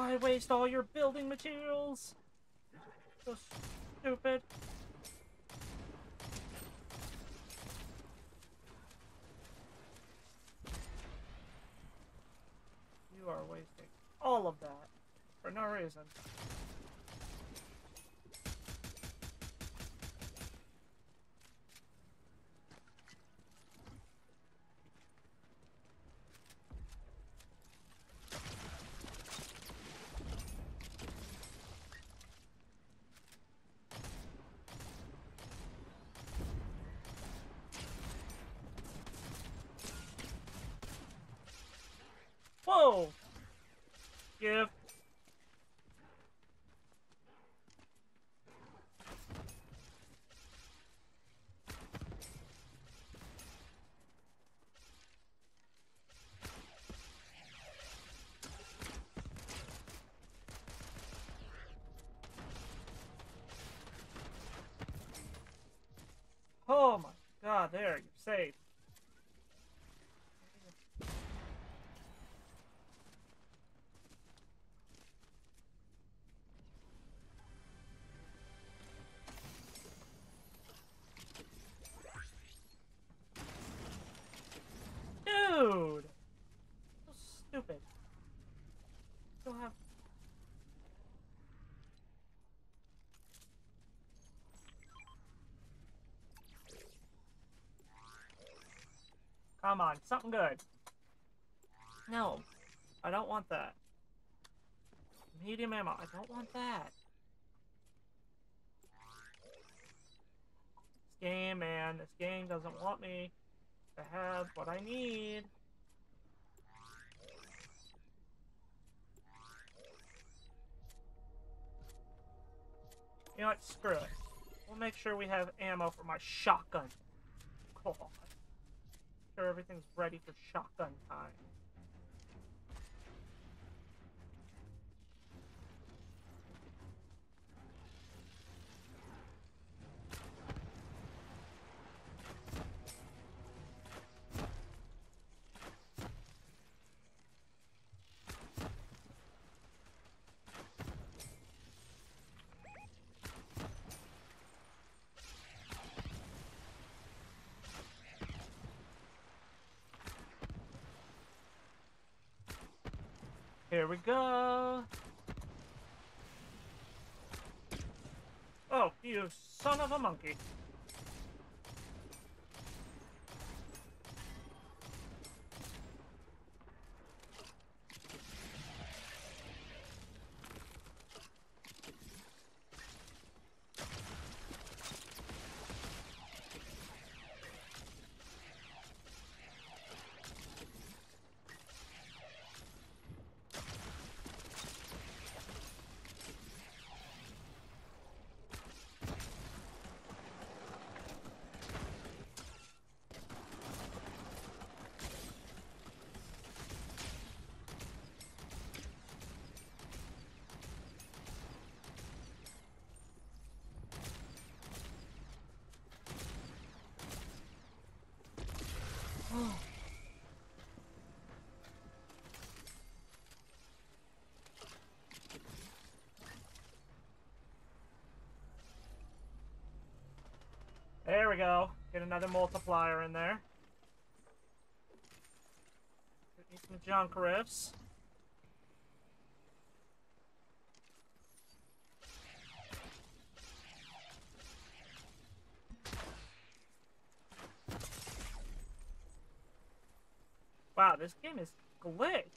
Why waste all your building materials? So stupid. You are wasting all of that for no reason. Whoa! Give. Oh my there, you're safe. Dude! So stupid. Still have Come on, something good. No, I don't want that. Medium ammo, I don't want that. This game, man, this game doesn't want me to have what I need. You know what, screw it. We'll make sure we have ammo for my shotgun. God sure everything's ready for shotgun time. Here we go. Oh, you son of a monkey. Go. Get another multiplier in there. Me some junk rifts. Wow, this game is glitched.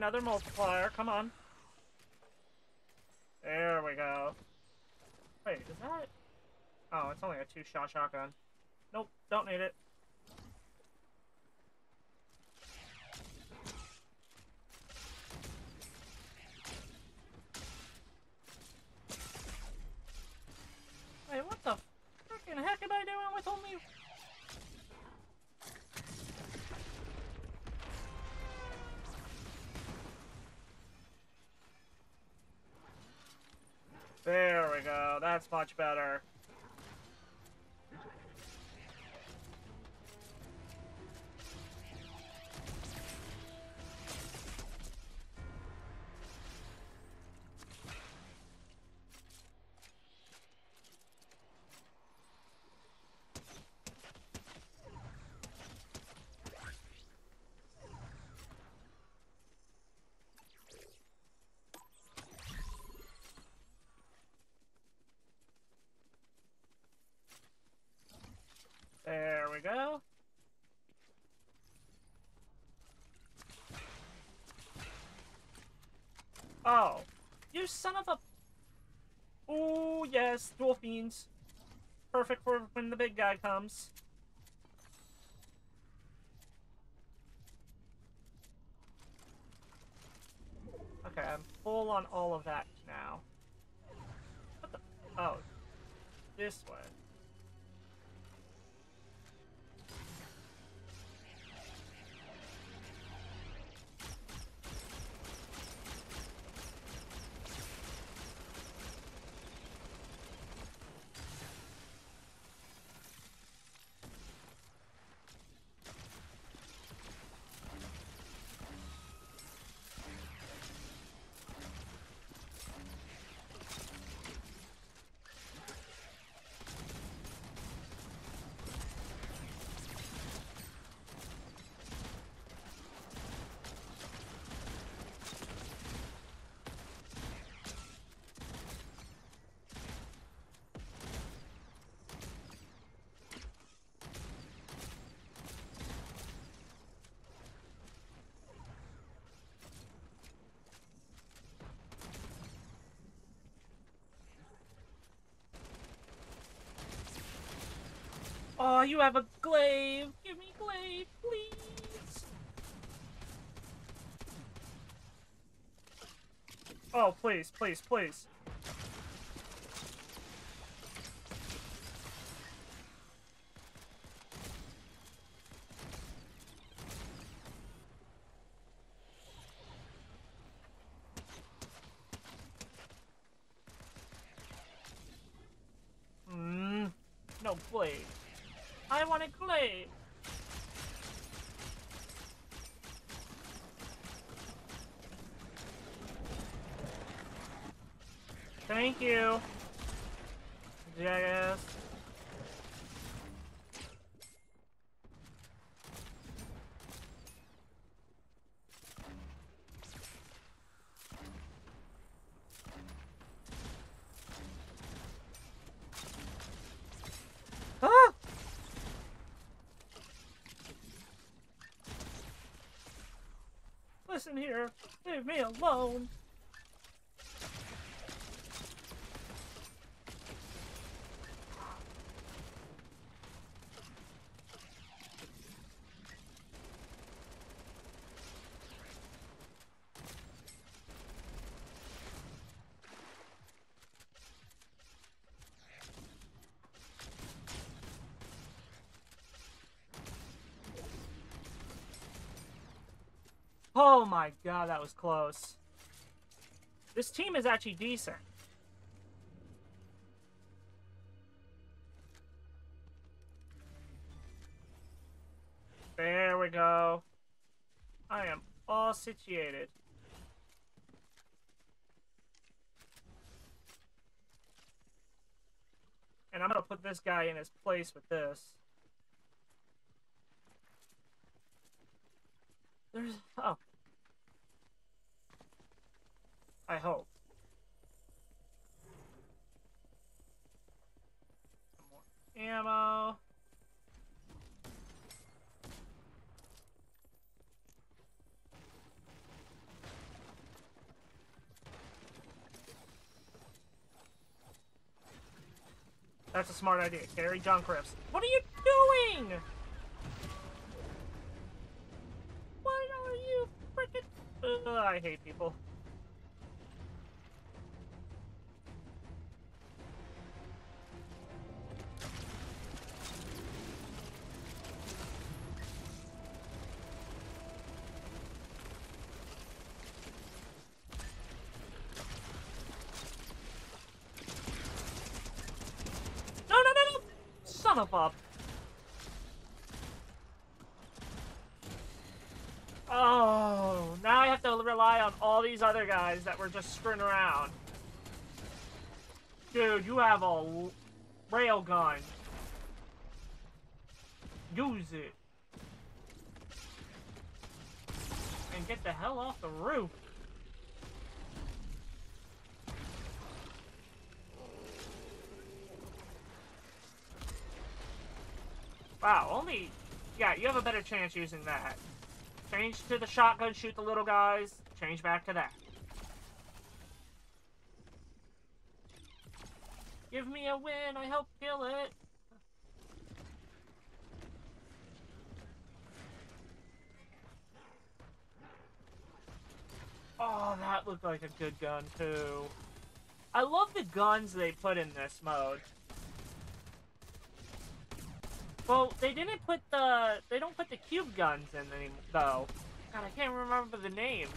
Another multiplier, come on. There we go. Wait, is that... Oh, it's only a two-shot shotgun. Nope, don't need it. Wait, what the freaking heck am I doing with only... There we go, that's much better. You son of a... Oh, yes, dual fiends. Perfect for when the big guy comes. Okay, I'm full on all of that now. What the... Oh. This way. Oh, you have a glaive. Give me glaive, please. Oh, please, please, please. Mm, no blade. I want a glaive. Thank you. Jackass. Ah! Listen here, leave me alone. Oh my god, that was close. This team is actually decent. There we go. I am all situated. And I'm gonna put this guy in his place with this. There's oh. I hope. Some more ammo. That's a smart idea. Carry John rips. What are you doing? What are you freaking? I hate people. Other guys that were just screwing around. Dude, you have a railgun. Use it. And get the hell off the roof. Wow, only... Yeah, you have a better chance using that. Change to the shotgun, shoot the little guys. Change back to that. Give me a win, I help kill it. Oh, that looked like a good gun, too. I love the guns they put in this mode. Well, they didn't put the... They don't put the cube guns in anymore, though. God, I can't remember the name.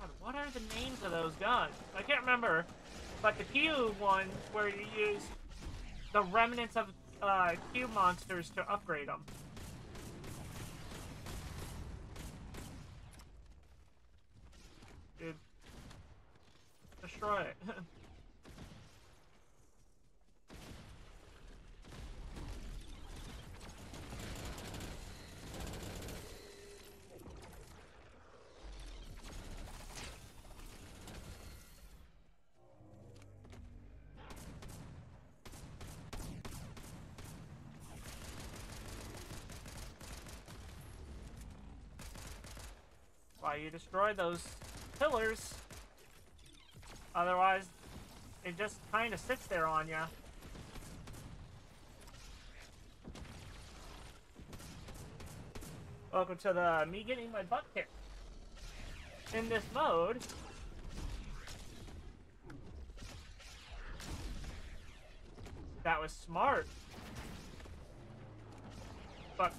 God, what are the names of those guns? I can't remember. But the cube one, where you use the remnants of uh, cube monsters to upgrade them. Dude. Destroy it. you destroy those pillars. Otherwise, it just kind of sits there on you. Welcome to the me getting my butt kicked. In this mode, that was smart. But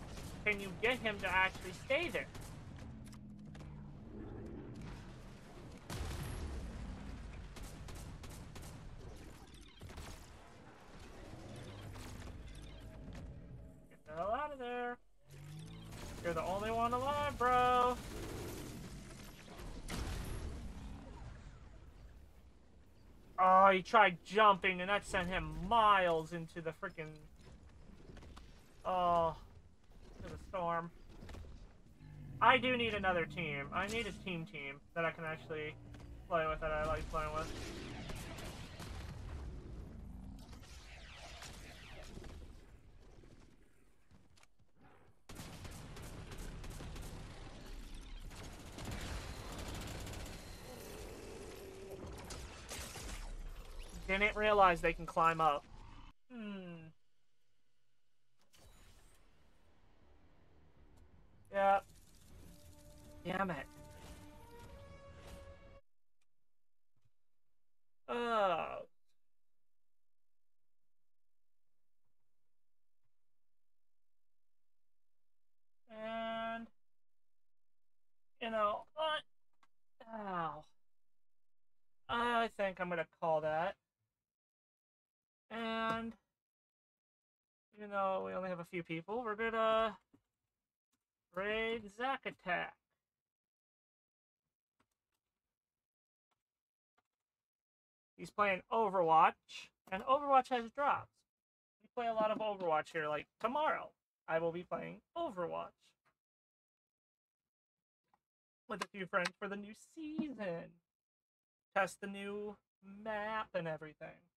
can you get him to actually stay there? Get the hell out of there. You're the only one alive, bro. Oh, he tried jumping, and that sent him miles into the freaking. Oh, to the storm. I do need another team. I need a team team that I can actually play with that I like playing with. Didn't realize they can climb up. Hmm. Yep. Damn it. Oh. And, you know, uh, ow. I think I'm gonna call that. And, even though we only have a few people, we're gonna raid Zack Attack. He's playing Overwatch, and Overwatch has drops. We play a lot of Overwatch here, like tomorrow. I will be playing Overwatch with a few friends for the new season. Test the new map and everything.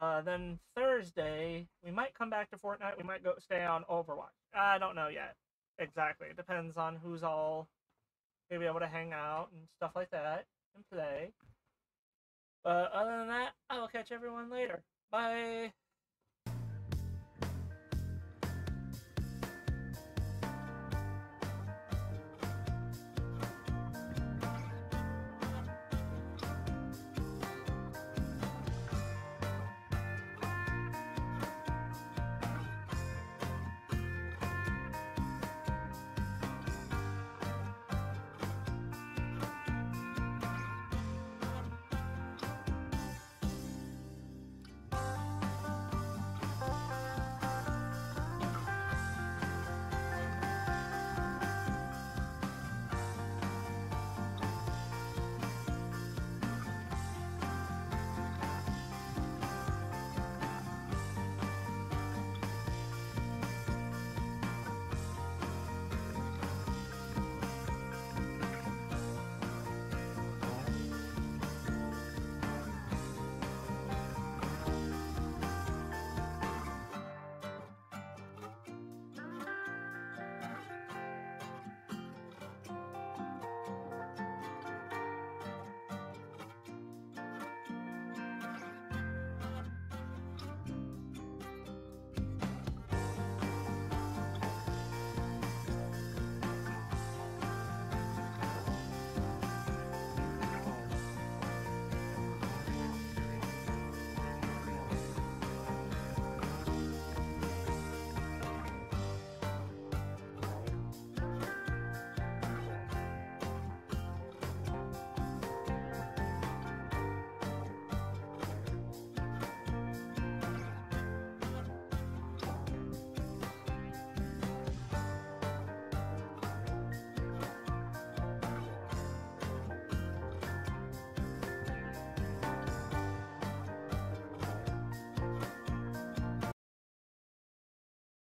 Uh, then Thursday, we might come back to Fortnite. We might go stay on Overwatch. I don't know yet. Exactly. It depends on who's all gonna be able to hang out and stuff like that and play. But other than that, I will catch everyone later. Bye.